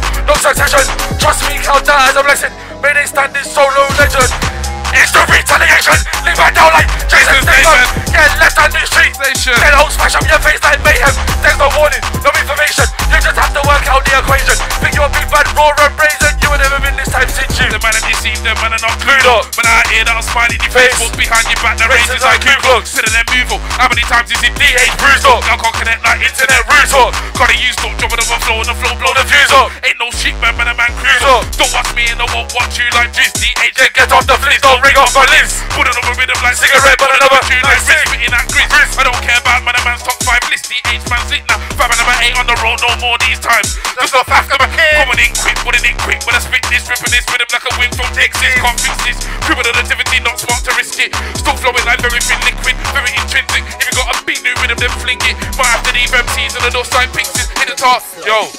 succession. Trust me, count that as a blessing. May they stand in solo legend. Extra retaliation. Leave right down like Jason Statham. Get left on the street. Get out, smash up your face like mayhem. There's no warning, no information. You just have to work out the equation. Pick your big bad roar and brazen. You ain't never been this time since you. The man that deceived them, man, are not clued up. When I hear that, I'm smiling in your face. What's behind your back, the range is like Ku Klux. Sit in them move up. How many times is it DH bruised up? I can't connect like internet root up. Gotta use up, jumping on the floor, on the floor, blow the fuse up. Ain't no shit, man, man, a man cruise up. Don't watch me and I won't watch you like Jizz. DH, then get off the fleece, don't ring off my lips. Put another rhythm like cigarette, but another tune like Riz. Spitting that grit. I don't care about man, a man's top five list. DH, man, sit now. Fab number eight on the road, no more these times. Just off after my Coming in quick, putting in quick. When I spit this, ripping this rhythm like a wind from Texas. Can't fix this. Criminal activity, not smart to risk it. Still flowing like very thin liquid, very intrinsic. If you got a beat new rhythm, then fling it. But after the MCs and the north side pixels, hit the top. Yo.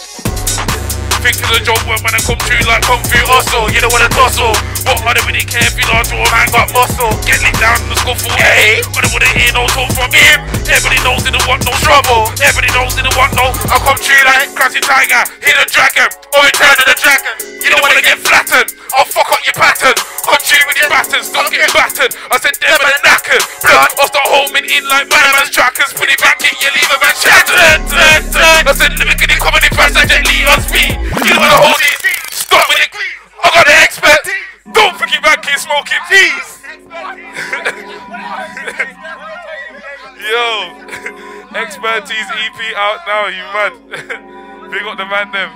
Think of the joke when I come through like Kung Fu Hustle. You don't wanna tussle. What I don't really care if you large or a man got muscle. Get licked down in the scuffle. Hey, but I wouldn't hear no talk from him. Everybody knows they don't want no trouble. Everybody knows they don't want no. I come through like Crazy Tiger. Hit a dragon. Or return to the dragon. You don't wanna get flattened. I'll fuck up your pattern. Come through with your. Don't get battered. I said them and knackered. Blood. I'll start homing in like Batman's trackers. Put it back in, you leave a man shattered. I said lyrically comedy fast like Jet Li on speed. You don't wanna hold. Stop with it. I got an expert. Don't forget back here smoking teas. Yo, expertise EP out now. You mad? [laughs] Big up the man them.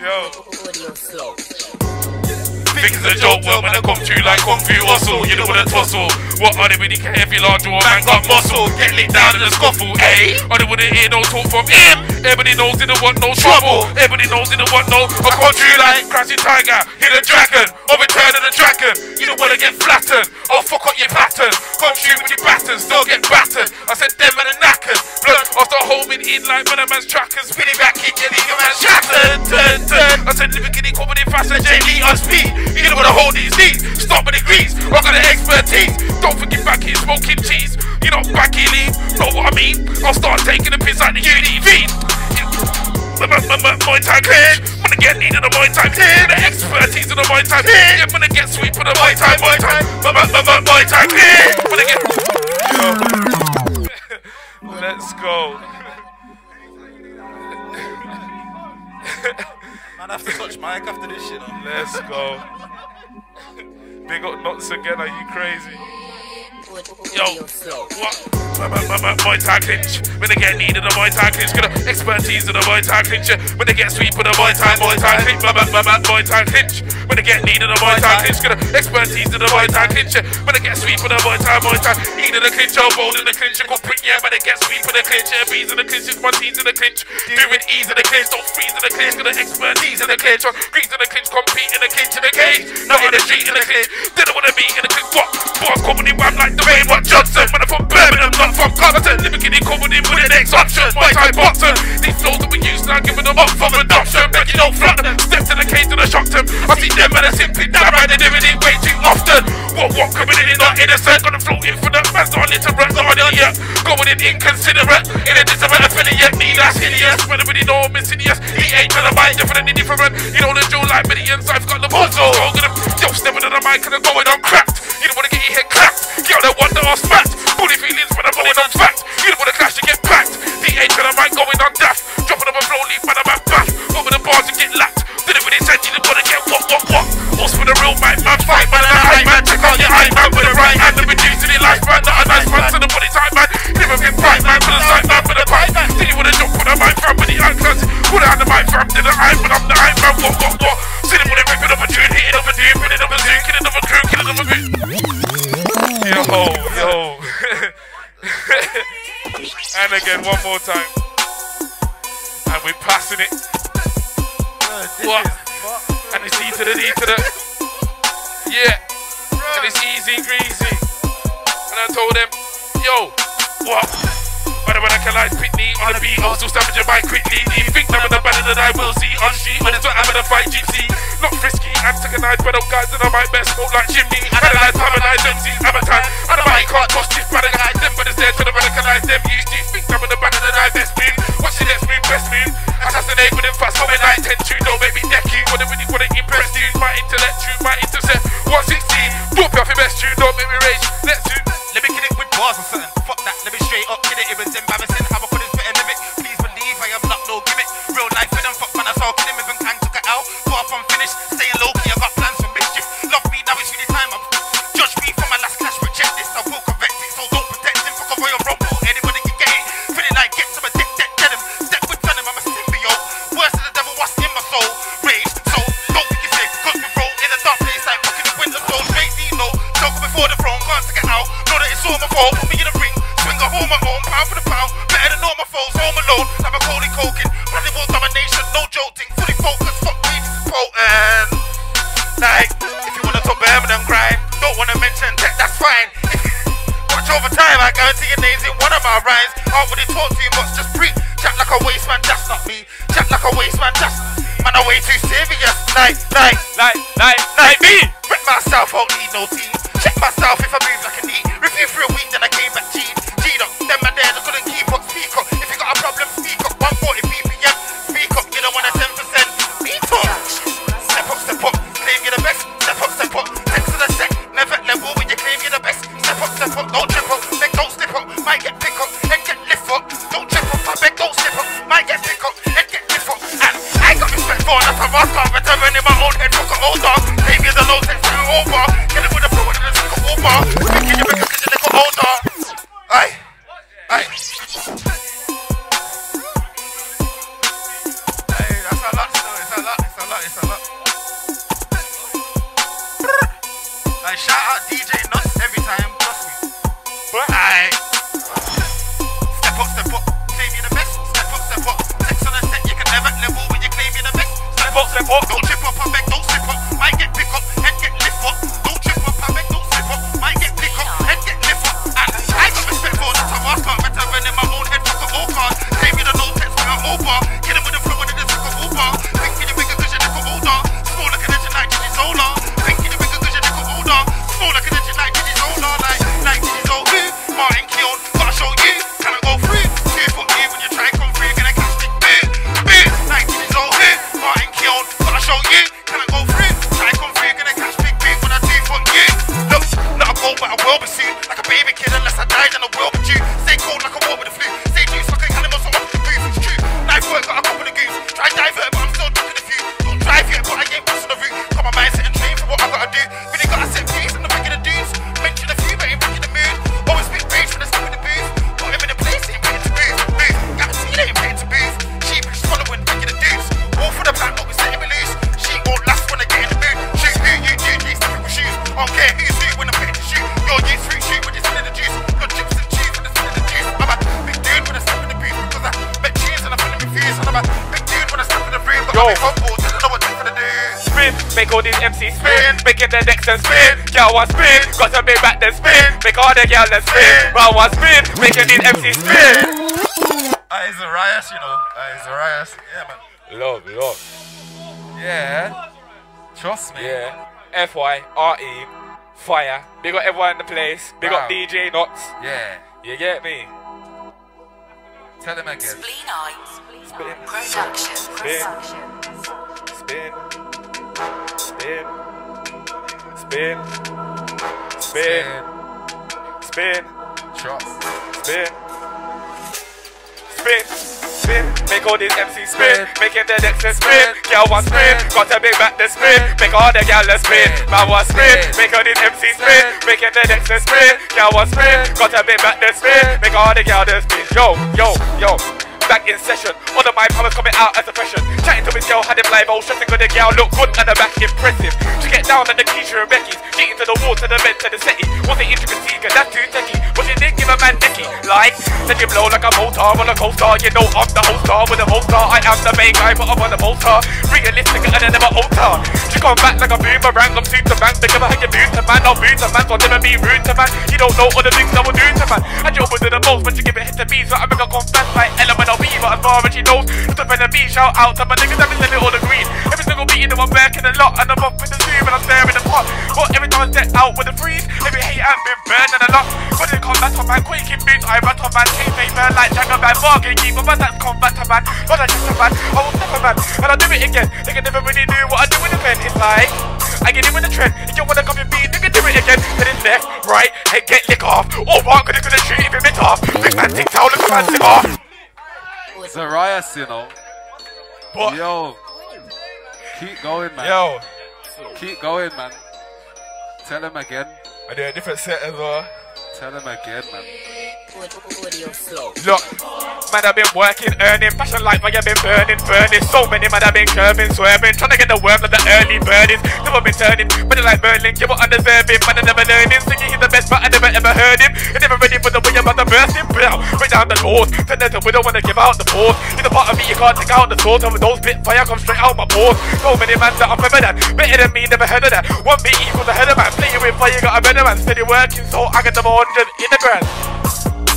Yo. Think it's a joke, well, when I come through like Kung Fu Hustle, you know what a tussle. What are they really care if you large or a man got muscle? Get licked down in the scuffle, eh? I don't wanna hear no talk from him. Everybody knows they don't want no trouble. Everybody knows they don't want no. I come through like Crazy Tiger, hit a dragon, or return to the dragon. You don't wanna get flattened. I'll fuck up your pattern. Come you with your batters, still get battered. I said them and the knackers. Blood, I start homing in like man a man's trackers. Spin it back, kick your league, man shattered. Turn, turn. I said lyrically comedy fast and JD on speed. You don't wanna hold these knees. Stop with the grease. I got the expertise. Don't forget back here smoking cheese. You know back here leave. Know what I mean? I'll start taking the piss out the UDV. My time clear. Wanna get needed on my time clear. The expertise on the my time clear. Yeah, wanna get sweet on the my time, my time. My, my, my, my, my time clear. Wanna get. [laughs] Let's go. [laughs] Man, I have to touch Mike after this shit. Let's go. [laughs] Big up Nutz again, are you crazy? Yo, what? My, my, my, my, boy tag clinch. When they get needed, the boy tag clinch. Gonna expertise in the boy tag clinch. When they get sweep of the boy tag, boy tag. My, my, my, my boy tag clinch. When they get needed, the boy tag clinch. Gonna expertise in the boy tag clinch. When they get sweep of the boy tag, boy tag. Either the clinch or bold in the clinch. Go prick, yeah, but they get sweep of the clinch. Yeah, bees in the clinch. It's my teens in the clinch. Do ease in the clinch. Don't freeze in the clinch. Gonna expertise in the clinch. Greens in the clinch. Compete in the clinch in the cage. Not in the street in the clinch. Didn't wanna be in the clinch. What? Boss company, I'm like the train what Johnson, man, I'm from Birmingham, not from Carverton. Lamborghini comedy with an next option. My type boxing. These flows that we use now, giving them up for adoption. Making no flat them. Steps in the cage and I shocked them. I see them and I simply die right. They're doing it way too often. What, what, coming in, not innocent. Gonna float in for that man's not literate, not an idiot. Going in inconsiderate. In a disarray, affiliate. Me, that's hideous. When everybody know I'm insidious. He ain't televised, definitely different. You know the drill like millions. I've got the bottle. Yo, stepping on the mic and I'm going on cracked. You don't wanna get your head clapped. Get out what the again one more time. much over time. I guarantee your names in one of my rhymes. Aren't really talk too much, just preach. Chat like a waste man, that's not me. Chat like a waste man, that's man, I'm way too serious. Night, night, night, night, night. me. Rip myself, won't need no team. Check myself if I move like a E. Review for a week, then I came back cheap. The next and spin, girl one spin, got to make back then spin, make all the girls then spin, round one spin, making these MCs spin. Ah, it's a riot, you know. Ah, it's a riot. Yeah, man. Love, love, Yeah. Trust me. yeah. F Y R E, fire. Big up everyone in the place. Big Wow. up DJ Nutz. Yeah. You get me? Tell him again. Spleen Eye. Spin, Production. Spin. spin, spin, spin, spin, spin. Spin, spin, spin. Make all these MCs spin, making the next spin. Girl one spin, got a big back the spin. Make all the girls spin, man one spin. Make all these MCs spin, making the next spin. Girl one spin, got a big back the spin. Make all the girls spin. Yo, yo, yo. Back in session, all of my powers coming out as a pressure. Chatting to his girl, had him live, all stressing good. The girl look good and the back impressive. She get down on the Keisha and Becky's, get to the wall to the bed to the settee. Wasn't intricacy, cause that's too techie. But she didn't give a man necky. Like, said you blow like a motor on a coaster. You know I'm the host star with a motor. I am the main guy, but I'm on the motor. Realistic and I never alter. She come back like a boomerang, I'm Superman. Think about how you boot a man, I'll boot a man. So I'll never be rude to man. You don't know all the things I will do to man. I jump into the most when she give it hit to me. So I make her confess like element me, but as far as she knows, it's up in the beat. Shout out to my niggas, I've been sending all the green. Every single beat, I'm working a lot, and I'm up with the zoom, and I'm staring the pot. But every time I step out with the freeze, every hate I've been burning a lot. But it come back on man, quaking boots, I rat on man, chain they burn like Jagger man, bargain keep, but that's combat a man, but I just a man, I will step a man, and I'll do it again. They can never really do what I do in the pen. It's like I get in with the trend. If you wanna come beat, you can do it again. Then it's left, right, and get lick off. Oh, what could it gonna shoot if you bit off? Big man, tick towel, look at man, tick off. Zirius, you know. But Yo, keep going, man. yo, Keep going, man. Tell him again. I do a different set as well. Tell him again, man. Look, man, I've been working, earning, passion like fire, been burning, burning. So many man, I've been curving, swerving, trying to get the worm of the early birdies. Never been turning, but like Berlin, you were undeserving, man, I never learning. Singing, he's the best, but I never ever heard him. You never ready for the way I'm about to burst him. Break down the doors, to we don't wanna give out the pause. He's a part of me, you can't take out the source. Of those bit fire come straight out my pores. So many man that I'm better than, better than me, never heard of that. One beat equals a header man, playing with fire, got a better man, steady working, so I got them 100 in the grand.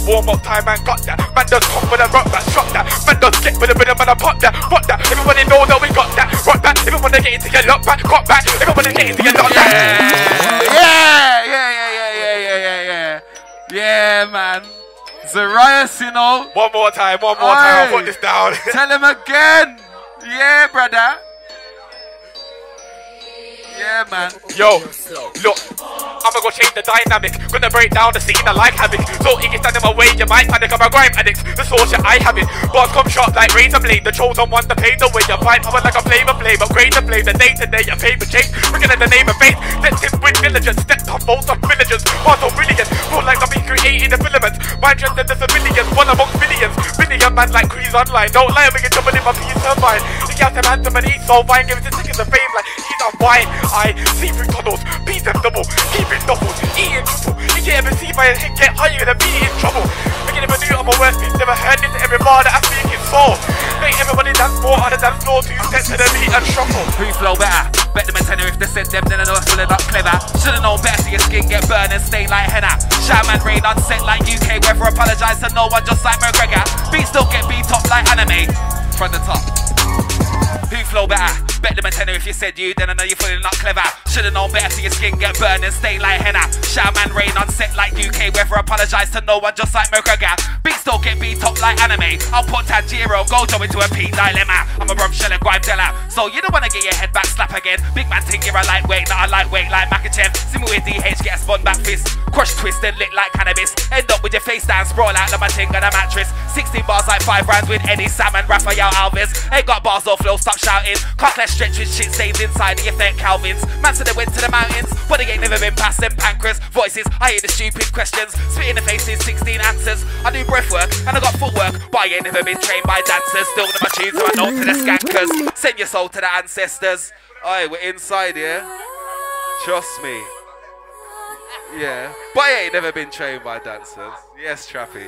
Warm up time, man, got that. Man does come with a rock that, shot that. Man does get with a rhythm and a pop that, pop that. Everybody know that we got that. Rock that. Everybody get into your lock back, got back. Everybody getting to get into your lock back. Yeah, yeah, yeah, yeah, yeah, yeah, yeah, yeah. Yeah, man. Zirius, you know. One more time, one more time. I'll put this down. [laughs] Tell him again. Yeah, brother. Yeah, man. Yo, look, I'ma go change the dynamic. Gonna break down the scene, I like havoc. So if you stand in my way, you might panic. I'm a grime addict. The source, I have it. Bars come sharp like razor blade. The chosen one to pave the way. You fight power like a flavor flame. Upgrade the flame. The day to day, your paper change. Bringing in the name of faith. Let's him with diligence. Stepped on both of villagers. Bars so brilliant. Feel like I'm being created the filaments. Mind just the civilians. One amongst billions. Billion man like Crease Online. Don't lie, I'm making trouble in my peace of mind. The and handsome and he's so fine. Give it to seconds of fame like he's on wine. I see through tunnels. Beat them double. Keep it double. Eating trouble. You can't ever see my head get higher than be in trouble. I can never do I'm a worst bitch. Never heard this every bar that I speak in soul. Make everybody dance more on the dance floor. Two steps to the beat and shuffle. Who flow better? Bet them a tenner if they said them, then I know it's full not clever. Should've known better, see your skin get burned and stain like henna. Shaman rain on set like UK weather, apologise to no one just like McGregor. Beat still get beat up like anime. From the top. Yeah. Who flow better? Bet them a if you said you, then I know you're feeling not clever. Should've known better, see your skin get burned and like henna. Shaman rain on set like UK weather, apologise to no one just like McGregor. Beat still get beat up like anime. I'll put Tanjiro Gojo into a P dilemma. I'm a rum shell and grime teller. So you don't wanna get your head back slap again. Big man think you're a lightweight, not a lightweight like Makhachev. See me with DH, get a spun back fist. Crush twisted, lit like cannabis. End up with your face down, sprawl out like my ting on a mattress. 16 bars like 5 rounds with Eddie Salmon, Raphael Alves. Ain't got bars or flow, stop shouting. Can't stretch with shit stains inside the fake Calvins. Man said they went to the mountains, but they ain't never been past them pancreas. Voices, I hear the stupid questions. Spit in the faces, 16 answers. I do breath work and I got footwork, but I ain't never been trained by dancers. Still know my so I know to the skankers. Send your soul to the ancestors. Aye, we're inside here. Trust me. Yeah, but I ain't never been trained by dancers. Yes, Trappy.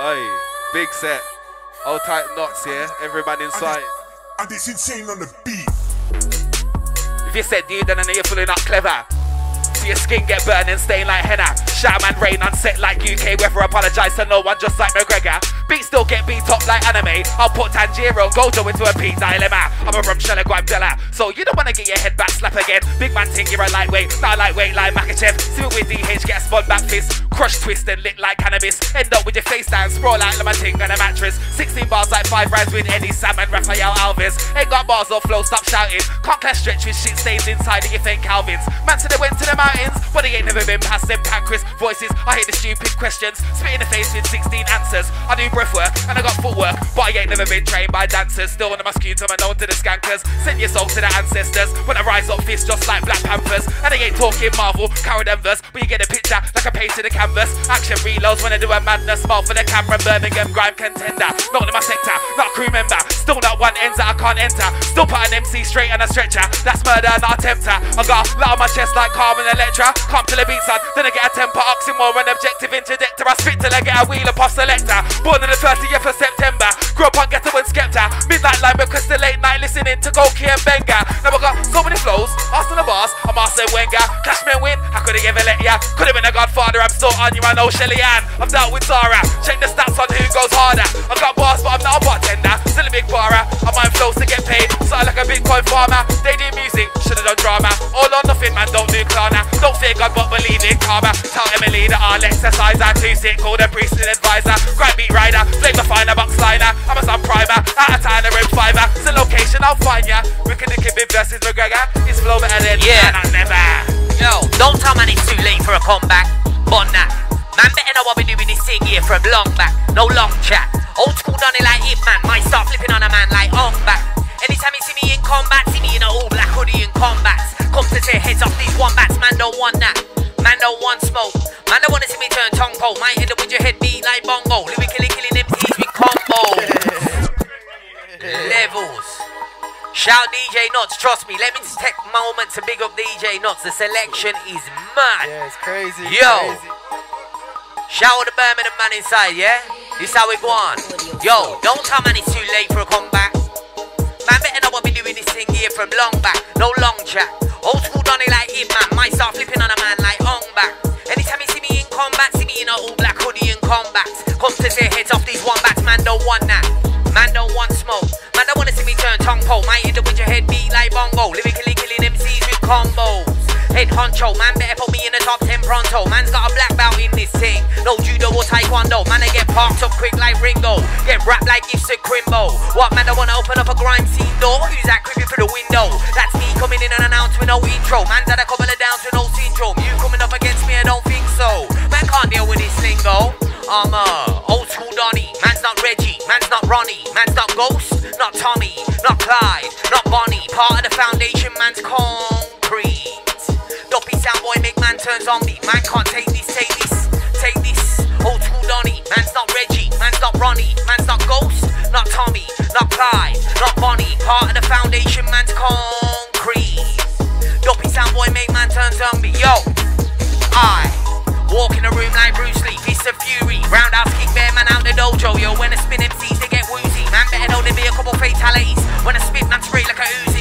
Oi, big set. All tight knots here. Every man inside. And it's insane on the beat. If you said you, then I know you're fully not clever. See your skin get burned and stain like henna. Shout man rain on set like UK weather. Apologize to no one, just like McGregor. Beat still get beat up like anime. I'll put Tanjiro Gojo into a Pete dilemma. I'm a rum sheller Guamdella. So you don't wanna get your head back slap again. Big man think you're a lightweight, not lightweight like Makhachev. See with DH, get a spun back fist. Crush twist and lit like cannabis. End up with your face down, sprawl out like Lamating on a mattress. 16 bars like 5 rounds with Eddie Sam and Rafael Alves. Ain't got bars or flow, stop shouting. Can't stretch with shit stains inside of your fake Calvins. Man said they went to the but they ain't never been past them pancreas voices. I hate the stupid questions. Spit in the face with 16 answers. I do breath work and I got footwork, but I ain't never been trained by dancers. Still on the mosquito, I'm known to the skankers. Send your soul to the ancestors. When I rise up fist just like Black Panthers. And they ain't talking Marvel, Carol Danvers, but you get a picture like a page to the canvas. Action reloads when I do a madness. Small for the camera, Birmingham grime contender. Not in my sector, not a crew member. Still not one ends that I can't enter. Still put an MC straight on a stretcher. That's murder, not a tempter. I got a lot on my chest like Carmen Electra. Come to the beat, son. Then I get a temper, oxymoron, objective interjector. I spit till I get a wheel up off selector. Born on the 30th of September. Grew up on Ghetto and Skepta. Midnight line because the late night listening to Goki and Benga. Now I got so many flows. Arsenal the boss, I'm Arsene Wenger. Cashman win, I could've ever let ya. Could've been a godfather, I'm still on you, I know Shelly Ann. I've dealt with Zara. Check the stats on who goes harder. I got bars, but I'm not a bartender. Still a big barer. I mind flows to get paid. Sound like a Bitcoin farmer. They do music, should've done drama. All or nothing, man, don't do clowner. Don't fear God, but believe in karma. Tell Emily that I'll exercise. I too sick, call the priest and advisor. Grind beat rider, flame the finer, box liner. I'm a sun primer, out of time, a rim fiver. It's the location, I'll find ya. Wicked and Kid versus McGregor. It's flow better than Yeah. I never. Yo, don't tell man it's too late for a comeback. But nah, man better know what we doing this thing here from long back. No long chat. Old school done it like it man. Might start flipping on a man like on back. Anytime you see me in combat, see me in a all black hoodie in combat. Come to tear heads off these wombats, man don't want that. Man don't want smoke. Man don't wanna see me turn tongue pole. Might end up with your head beat like bongo. Lyrically killing MCs with combos. [laughs] Levels. Shout DJ Nutz, trust me. Let me just take a moment to big up DJ Nutz. The selection is mad. Yeah, it's crazy. Yo. Crazy. Shout out the Birmingham man inside, yeah? This how we go on. Yo, don't tell man it's too late for a comeback. Man better know what we doing this thing here from long back. No long chat. Old school done it like it, man. Might start flipping on a man like on back. Anytime you see me in combat, see me in a all black hoodie in combat. Come to tear heads off these wombats, man don't want that. Man don't want smoke. Man don't wanna see me turn tongue pole. Might end up with your head beat like bongo. Lyrically killing MCs with combos. Head honcho, man better put me in the top 10 pronto. Man's got a black belt in this thing. No judo or taekwondo. Man, I get parked up quick like Ringo. Get wrapped like gifts at Crimbo. What man, I wanna open up a grime scene door? Who's that creeping through the window? That's me coming in and announced with no intro. Man's had a couple of downs with no syndrome. You coming up against me, I don't think so. Man can't deal with this lingo. I'm uh, old school Donny. Man's not Reggie. Man's not Ronnie. Man's not Ghost. Not Tommy. Not Clyde. Not Bonnie. Part of the foundation. Man's concrete. Sound boy make man turn zombie. Man can't take this, take this, take this. Old school Donny. Man's not Reggie. Man's not Ronnie. Man's not Ghost. Not Tommy. Not Clyde. Not Bonnie. Part of the foundation. Man's concrete. Doppy sound boy make man turn zombie. Yo, I walk in the room like Bruce Lee. Fist of fury. Roundhouse kick bear man out the dojo. Yo, when I spin MCs they get woozy. Man better know there be a couple fatalities. When I spit man spray like a Uzi.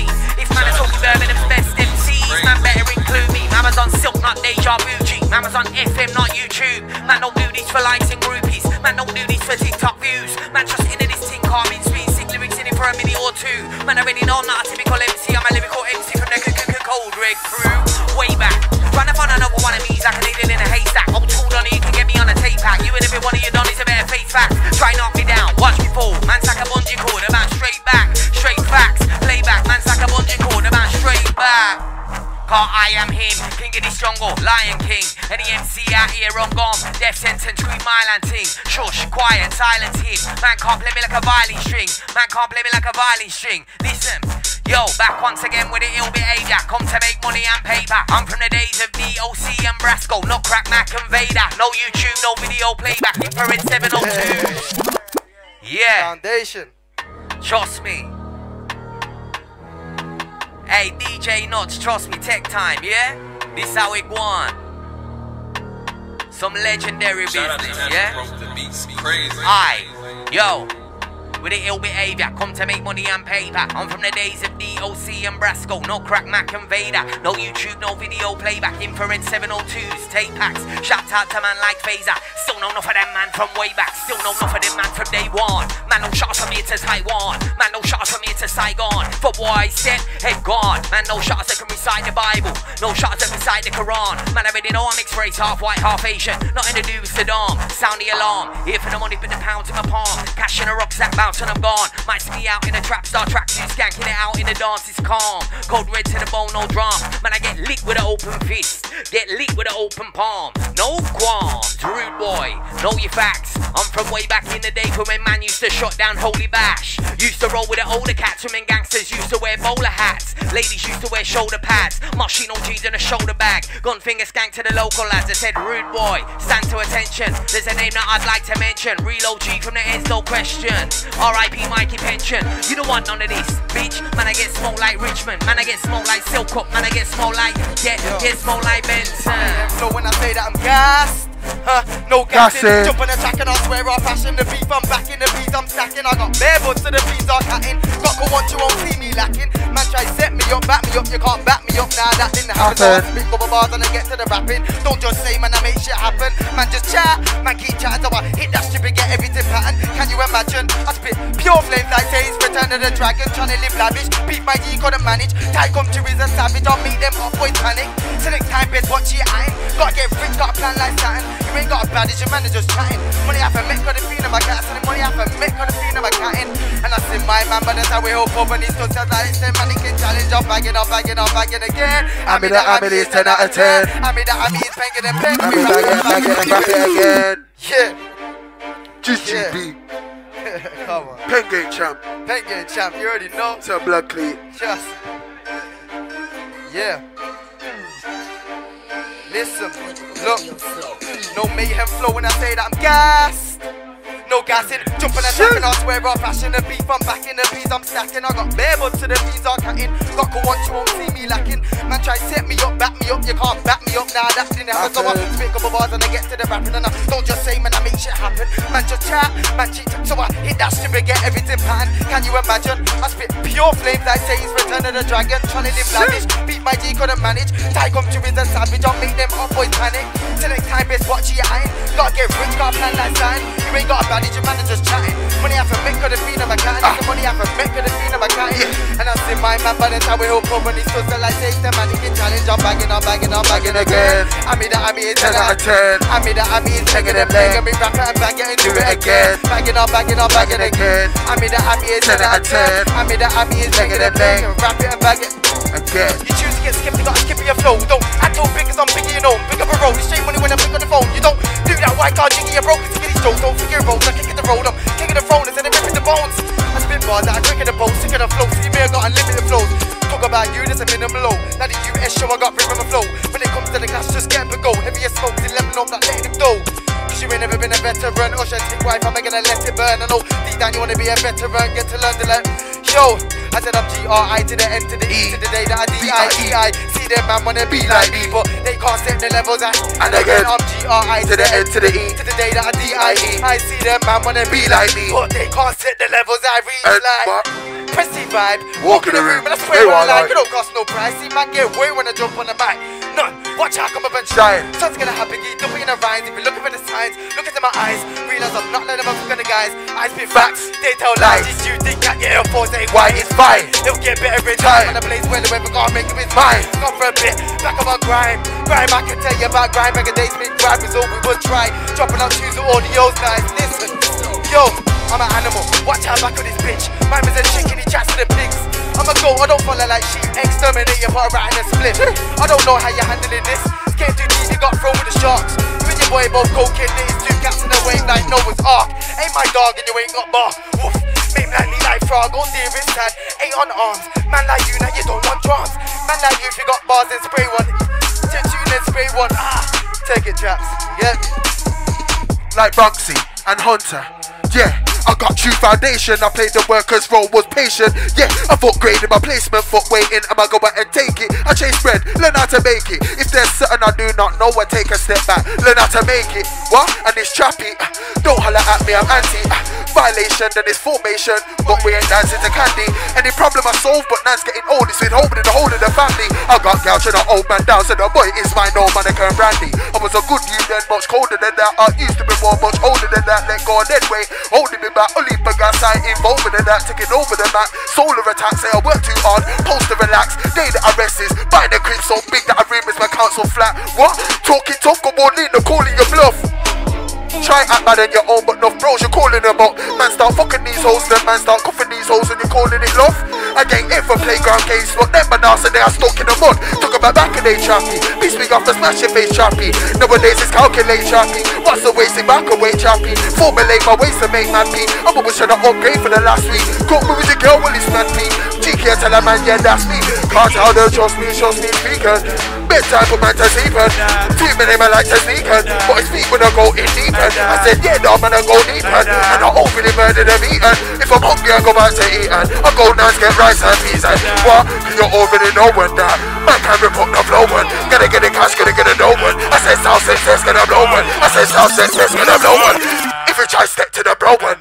Include me. Mama's on Silk, not Deja Bougie. Mama's on FM, not YouTube. Man don't do this for likes and groupies. Man don't do this for TikTok views. Man just into this thing, calm in sweet sick lyrics in it for a minute or two. Man I already know I'm not a typical MC. I'm a lyrical MC from the Code Red crew. Way back. Trying to find another one of me like a needle in a haystack. Old school on you can get me on a tape pack. You and every one of your donnies a better face fact. Try knock me down, watch me fall. Man's like a bungee cord, about straight back. Straight facts, playback. Man's like a bungee cord, about straight back. Cause I am him, king of this jungle, Lion King. Any MC out here on gone, death sentence, Green Mile and ting. Shush, quiet, silence him. Man can't play me like a violin string. Man can't play me like a violin string. Listen, yo, back once again with the ill behavior. Come to make money and paper. I'm from the days of DOC and Brasco, not crack Mac and Vader. No YouTube, no video playback. Infrared 702. [laughs] Yeah. Foundation. Trust me. Hey, DJ Nutz, trust me, tech time, yeah? This how it go on. Some legendary Shout business, yeah? Aye, yo. With the ill behavior, come to make money and paper. I'm from the days of DOC and Brasco, no crack Mac and Vader. No YouTube, no video playback. Infrared 702s, tape packs. Shout out to man like Phaser. Still know enough of them man from way back. Still know enough of them man from day one. Man, no shots from here to Taiwan. Man, no shots from here to Saigon. For I said, head gone. Man, no shots that can recite the Bible. No shots that recite the Quran. Man, I already know I'm mixed race, half white, half Asian. Nothing to do with Saddam. Sound the alarm. Here for the money, put the pounds in my palm. Cash in a rucksack, bounce and I'm gone. Might me out in a trap star tracksuit, skanking it out in the dance. It's calm. Code Red to the bone, no drama. Man, I get lit with an open fist. Get lit with an open palm. No qualms. Rude boy, know your facts. I'm from way back in the day from when man used to shut down Holy Bash. Used to roll with the older cats, when gangsters used to wear bowler hats. Ladies used to wear shoulder pads. Moschino jeans and a shoulder bag. Gun finger skank to the local lads. I said, rude boy, stand to attention. There's a name that I'd like to mention. Reload G from the ends, no question. R.I.P. Mikey Pension. You don't want none of this, bitch. Man, I get smoke like Richmond. Man, I get smoke like Silk Cut. Man, I get smoke like, get, get smoke like Benson. So when I say that I'm gassed, huh, no gassing. Gassing. Jump on the and I swear I'll fashion the beef. I'm back in the beats, I'm stacking. I got bare boots to the beats are cutting. Got go want you won't see me lacking. Man, try set me up, back me up. You can't back me up now. That didn't happen. I couple bars and I get to the rapping. Don't just say, man, I make shit happen. Man, just chat. Man, keep chatting. So I hit that strip and get everything pattern. Can you imagine? I spit pure flames like Taze, Return of the Dragon. Trying to live lavish. Beat my G, couldn't manage. Ty come to is a savage. I'll make them up, boys panic. So next time, best watch your eye. Gotta get rich, got a plan like Saturn. You ain't got a bad, it's your man just chatting. Money I have make, got the feeling my cat. So the money I have make, got the feeling my catting. And I see my man, but that's how we hope up. And he's still says like it's them mannequin challenge. I'm bagging, I'm bagging, I'm bagging again. I mean that, I mean it's 10 out of 10. I mean that, I mean it's banging and banging. I mean back it, and it again. Yeah. GGB, [laughs] Come on. pen game champ, Pen game champ, you already know. blood clean. Just. Yeah. Listen, look. No mayhem flow when I say that I'm gassed. No gassing, jumping and tapping, I swear I'll fashion the beef. I'm back in the bees, I'm stacking. I got bare buds to the bees, I'm cutting. Got go once, you won't see me lacking. Man, try set me up, back me up, you can't back me up now. That didn't happen. So I spit couple bars and I get to the rapping. And I don't just say, man, I make shit happen. Man, just chat, man, cheat. So I hit that strip and get everything pattern. Can you imagine? I spit pure flames, I say it's return of the dragon. Trying to live lavish, beat my G, couldn't manage. Ty come to is a savage, I'll make them hot boys panic. Till next time, best watch your eye. Gotta get rich, got a plan like sign. You ain't got a bad, your man is just chatting. Money I for make, got the feed of my cat. And ah. the money I for make, got the feed of my cat. And I see my man, but that's how we hope up when he's still sell like taste them. And he can challenge, I'm bagging, I'm bagging, I'm bagging again. I mean that, I mean it's 10 out of 10. I mean that, I mean taking them leg. I mean rap it and bag it and do it again. Bagging, I'm bagging, I'm bagging again. I mean that, I mean it's 10 out of 10. I mean that, I mean taking them leg. Rap it and bag it. Again. You choose to get skipped, you gotta skip your flow. Don't act all big as I'm bigger, you know. Pick up a roll, you straight money when I pick on the phone. You don't do that white card jiggy, you're broke, it's skitty stroke. Don't figure your roles, I kick at the road, I'm kicking the phone, and ripping the bones. I spit bars that I quick in the bowl, sick of the flow. See me, I got unlimited flows. Talk about you, there's a minimum low. Now the US show, I got rhythm and flow. When it comes to the clash, just get up and go. Heavier smokes, 11, I'm not letting them go. Cause you ain't never been a veteran, or should I take wife, I'm gonna let it burn. I know deep down you wanna be a veteran, get to learn to let. Yo, I said I'm G-R-I to the N to the E to the day that I D-I-E-I. See them man wanna be like me, but they can't set the levels at. And again, I'm G-R-I to the N to the E. to the day that I D-I-E. I see them man wanna be like me, but they can't set the levels I reach like. What? Vibe, Walk in the room, and I swear when I what like, like. it don't cost no price. See man get away when I jump on the mic. None. Watch how I come up and Shine. Sun's gonna happen, get dumping in the rhymes. If you're looking for the signs, look into my eyes. Realize I'm not letting them fuck the guys. I spit facts, they tell lies. It's you think that your Force ain't white, it's fine. It'll get better in time. And the place where the weather can't make it it's mine. Gone for a bit, back on my grind. Grime, I can tell you about grime. Mega days, make grime is all we would try. Dropping out tunes with audio's nice. Listen, yo, I'm an animal. Watch out back on this bitch. Mine is a chicken, he chats to the pigs. I'm a goat, I don't follow like sheep. Exterminate your part right in a split. I don't know how you're handling this. Came too deep, you got thrown with the sharks. You and your boy both cocaine, there's two cats in the wave like Noah's Ark. Ain't my dog and you ain't got bar. Woof. Make me like frog, on dear it's sad. Ain't on arms. Man like you, now you don't want drums. Man like you, if you got bars, then spray one. Take two, then spray one. Ah, take it, chaps. Yeah. Like Bunksy and Hunter. Yeah, I got true foundation. I played the workers role, was patient. Yeah, I thought grading my placement, thought waiting, I'ma go out and take it. I chase bread, learn how to make it. If there's something I do not know, I take a step back, learn how to make it. What? And it's trappy. Don't holler at me, I'm anti. Violation, then it's formation, but we ain't dancing to candy. Any problem I solve, but nan's getting old, it's with holding the whole of the family. I got gouge and an old man down, so the boy is my no Monica and Brandy. I was a good youth then, much colder than that. I used to be more, much older than that. Let go that way, holding me back. Only gas I involved in that, taking over the map. Solar attack, say I work too hard, post to relax. Day that I rest is buying the crib so big that I remix my council flat. What? Talking tough, come on in, calling your bluff. Try act bad on your own, but no bros you're calling about. Man start fucking these hoes, then man start cuffing these hoes, and you're calling it love. I ain't in for playground games, but them bananas and they are stuck in the mud. Talk about back and they chappy. Be speak after smash your face chappy. Nowadays it's calculate chappy. What's the wasting back away chappy? Formulate my ways to make man pee. I'm always trying to upgrade for the last week. Got me with the girl, well it's man pee. GK tell a man, yeah, that's me. Can't tell them, trust me, trust me, speaking. Bedtime for man to sleep in. Two minutes I like to sneak in. But I speak when I go in deep in. I said, yeah, no, man, I go deep in. And I openly murder them eating. If I'm hungry, I go back to eating. I go nice, get rice and peas and what? You already know when that. Man can't report the flow one. Gotta get the cash, gotta get a no one. I said, South success, gonna blow one. I said, South success, gonna blow one. If you try step to the bro one.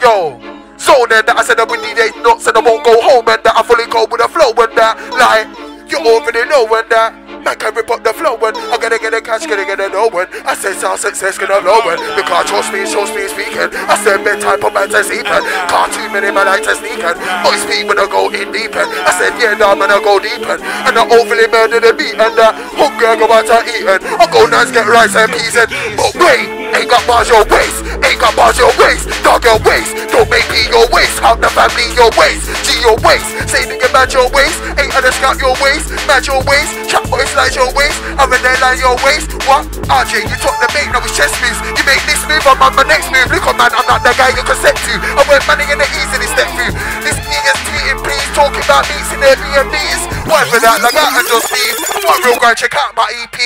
Yo. Zone and that I said I would need eight nuts and I won't go home and that I fully go with the flow and that like you already know when that Man can rip up the flow when I gotta get a cash, gotta get a no one. I said sound success gonna low one. Because trust me, trust me speaking. I said bedtime for man to sleep in. Can't too many man like to sneak in. Boy speak when I go in deep in. I said yeah, nah I go deep in. And I overly murder the beat and that hungry I go out to eat and I go nice get rice and peas and but wait, ain't got bars your waist, ain't got bars your waist, dog your waist, don't make me your waist, out the family your waist, G your waist, say nigga match your waist, ain't other scout your waist, match your waist, chat boys like your waist, I'm a there like your waist, what? RJ, you talk the make, now it's chest moves, you make this move, I'm on my next move, look on man, I'm not the guy you can step to, I went money in the easily step through, this nigga's tweeting please, talking about beats in Airbnbs, whatever that, like that and just leave, what real guy, check out my EP,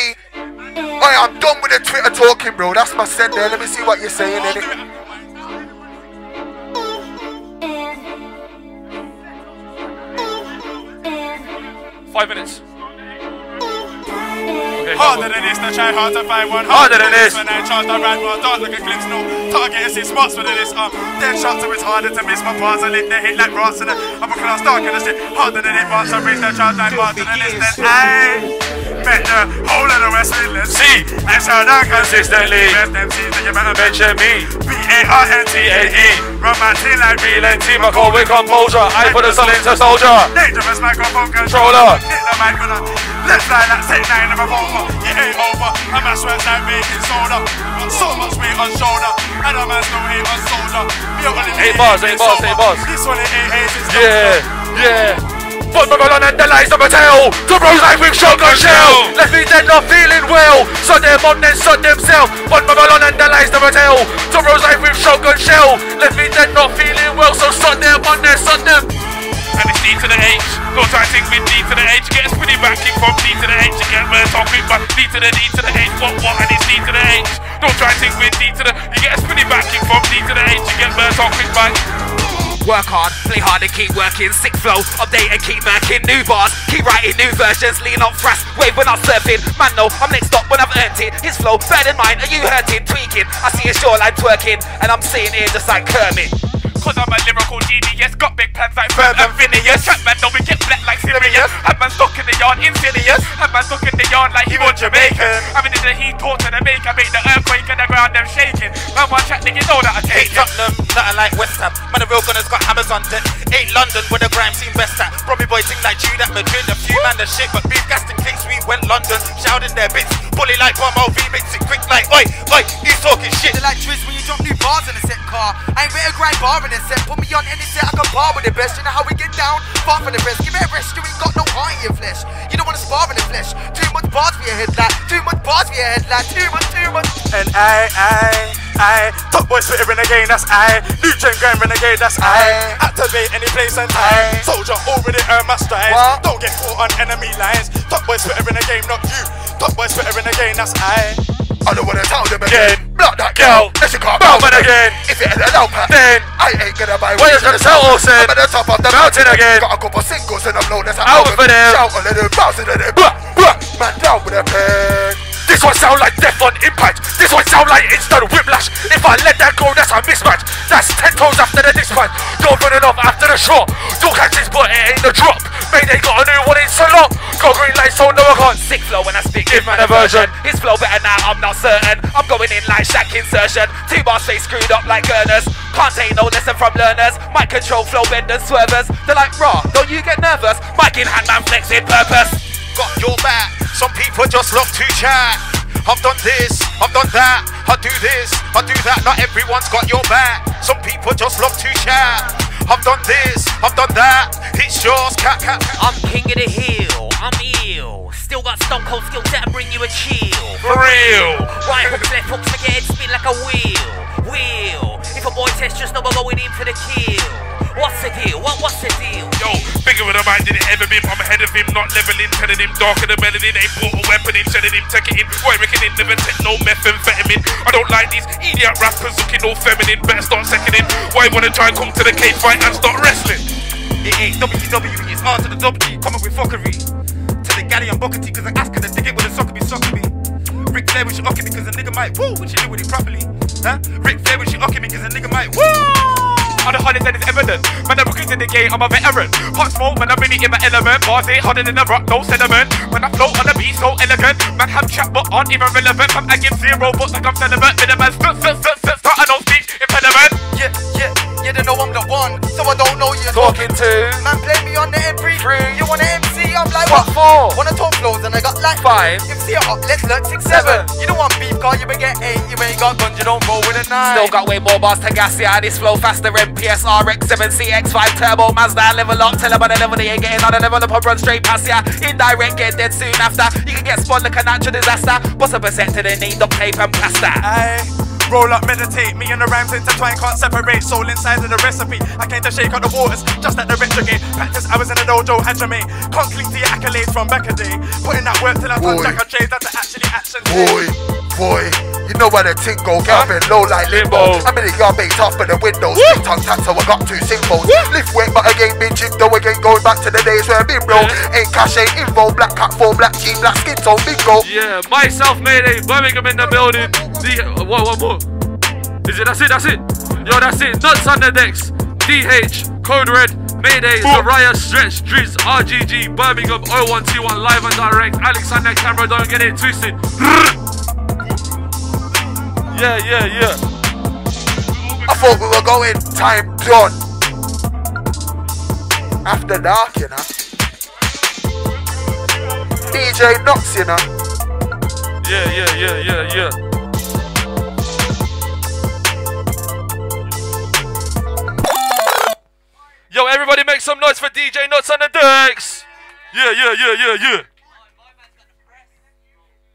I am done with the Twitter talking, bro. That's my send there. Let me see what you're saying in Five minutes. Okay, Harder than this, I try hard to find one. Harder than this. When I charge the ride, well, don't look at clips, no. Target is his spots for this. Um, then shot so it's harder to miss my bars. I lit the hit like brass and I'm a class dark and I shit harder than it bars. I raise that charge like harder than this. Then I met the whole of the West Midlands. See, I shout out consistently. Best MCs that you better Mention me. B-A-R-N-T-A-E. Romantic like real and team. I call with composure. I put the sun into soldier. Dangerous microphone Controller. Hit the mic with a left side like set nine of a revolver. You ain't over. And my sweat's like baking soda. Got so much weight on shoulder. And a man's no hate on soldier. Eight bars, eight bars, eight bars. This one it ain't it's Yeah, yeah. My gun and the lies of a tail. To rose life with shotgun shell. Left me dead not feeling well. So them on then shot themselves. My gun and the lies of a tail. To rose like with shotgun shell. Left me dead not feeling well. So shot them on then shot them. And it's D to the H. To think with D to the H. Get a spinning back kick from D to the H. You get murdered on quick back. D to the D to the H. What what? And it's D to the H. To think with D to the. You get a spinning back kick from D to the H. You get murdered on quick back. Work hard, play hard and keep working. Sick flow, update and keep marking new bars. Keep writing new versions, lean on thrust. Wave when I'm surfing. Man, no, I'm next up when I've earned it. His flow better than mine. Are you hurting, tweaking? I see his shoreline twerking, and I'm sitting here just like Kermit. Cause I'm a lyrical genius, got big plans like Ferb and Phineas. Trap man, don't we get black like Sirius? Have man stuck in the yard, insidious. Have man stuck in the yard like he was Jamaican. I mean, in the heat, taught to the maker, make the earthquake and the ground them shaking. Man, one chat, nigga, know that I take Hate Tottenham, nothing like West Ham. Man, the real gunners got hammers on deck. Ain't London where the grime scene best at. Brommy boy ting like Jude at Madrid. A few man the shit, but beef gassed in kicks. We went London, shouting their bits. Bully like Bomb OV, mix it quick like oi, oi. he's talking shit? They like Triz when you drop new bars in a set car. I ain't with a grind bar set. Put me on any set, I can bar with the best. You know how we get down? Far from the best. Give it a rest, you ain't got no heart in your flesh. You don't wanna spar in the flesh. Too much bars for your head, like. Too much bars for your head, like. Too much, too much. And I, I, I, top boy spitter renegade, that's I. New gen grand renegade, that's I. Activate any place and time. Soldier already earned my stride. What? Don't get caught on enemy lines. Top boy spitter renegade, not you. Top boy spitter renegade, that's I. I don't wanna tell them again. Block that girl, and she can't Bow bow man again. If it ain't a low pack, Then I ain't gonna buy What you gonna tell Olsen? I'm at the top of the Mountain again. Got a couple of singles and I'm known as an Out album. for them. Shout on them, bouncing on them. Blah, blah. Man down with a pen. This one sound like death on impact. This one sound like instant whiplash. If I let that go, that's a mismatch. That's ten toes after the dispatch. Don't run it off after the shot. Don't catch this, but it ain't a drop. Mate, they got a new one in so. Got green light, so no I can't. Sick flow when I speak, Give man a version. His flow better now, I'm not certain. I'm going in like Shaq insertion. Two bars face screwed up like Gurners. Can't take no lesson from learners. My control flow benders, swervers. They're like, raw, don't you get nervous? Mike in hand, man, flexing purpose. Got your back. Some people just love to chat. I've done this, I've done that. I do this, I do that. Not everyone's got your back. Some people just love to chat. I've done this, I've done that. It's yours, cat, cat. I'm king of the hill, I'm ill. Still got stone cold skills that'll bring you a chill. For real. Right hooks, left hooks, make your head spin like a wheel. Wheel. If a boy test, just know we're going in for the kill. What's the deal? What, what's the deal? Yo, bigger with a mind than it ever been. I'm ahead of him, not leveling, telling him darker the melanin. Ain't brought a weapon in, telling him take it in. Boy, making it never take no methamphetamine. I don't like these idiot rappers looking all feminine. Better start seconding. Why wanna try and come to the cage fight and start wrestling? It ain't WWE, it's R to the G, coming with fuckery. To the Galley and T, cause I ask her to dig it with a soccer be soccer me. Ric Flair when she me, cause a nigga might woo when she do with it properly. Huh? Ric Flair when she me, cause a nigga might woo. On the hottest and it's evident. Man, I'm rookies in the game, I'm a veteran. Hot smoke, man, I'm really in my element. Bars ain't hotter than the rock, no sediment. When I float on the beat, so elegant. Man, have chat, but aren't even relevant. Fam, I give zero, but like I'm celibate. Minimum, st, st, st, st, start, I don't speak impediment. Yeah, yeah, yeah, they know I'm the one, so I don't know you're Talking to Man, play me on the MP3. Three. You wanna MC? I'm like, What what? for? Wanna talk flows and I got like Five. MC up, let's learn six, Seven. seven. You don't want beef, car, you may get eight. You ain't got guns, you don't roll with a nine. Still got way more bars to gas, yeah. This flow faster. MPS RX7 CX5 Turbo Mazda level up. Tell them on the level they ain't getting on the level up. Run straight past ya. Indirect get dead soon after. You can get spun like a natural disaster. What's a percent to the need of paper and plaster? Aye. Roll up, meditate, me and the rhymes intertwine, can't separate soul inside of the recipe. I came to shake out the waters, just like the retrograde. Practice hours in the dojo, Hajime. Can't cling to your accolades from back a day. Putting that work till I Boy. touch like a trade, that's actually action. Boy, boy, you know where the ting go, get up in low like limbo. I'm in the yard, bait off for the windows. Big tongue tat, so I got two symbols. Lift weight, but again, been chip though again, going back to the days where I've been bro. Ain't cash, ain't info, black cat, four black jean, black skin tone, bingo. Yeah, myself, Mayday, Birmingham in the building. The, what, what more? Is it? That's it, that's it. Yo, that's it. Nutz on the decks. DH, Code Red, Mayday, Zirius, Stretch, Drizz, RGG, Birmingham, 0121, live and direct. Alex on that camera, don't get it twisted. [laughs] Yeah, yeah, yeah. I thought we were going time done. After dark, you know. DJ Knox, you know. Yeah, yeah, yeah, yeah, yeah. Yo, everybody make some noise for DJ Nutz on the decks. Yeah, yeah, yeah, yeah, yeah.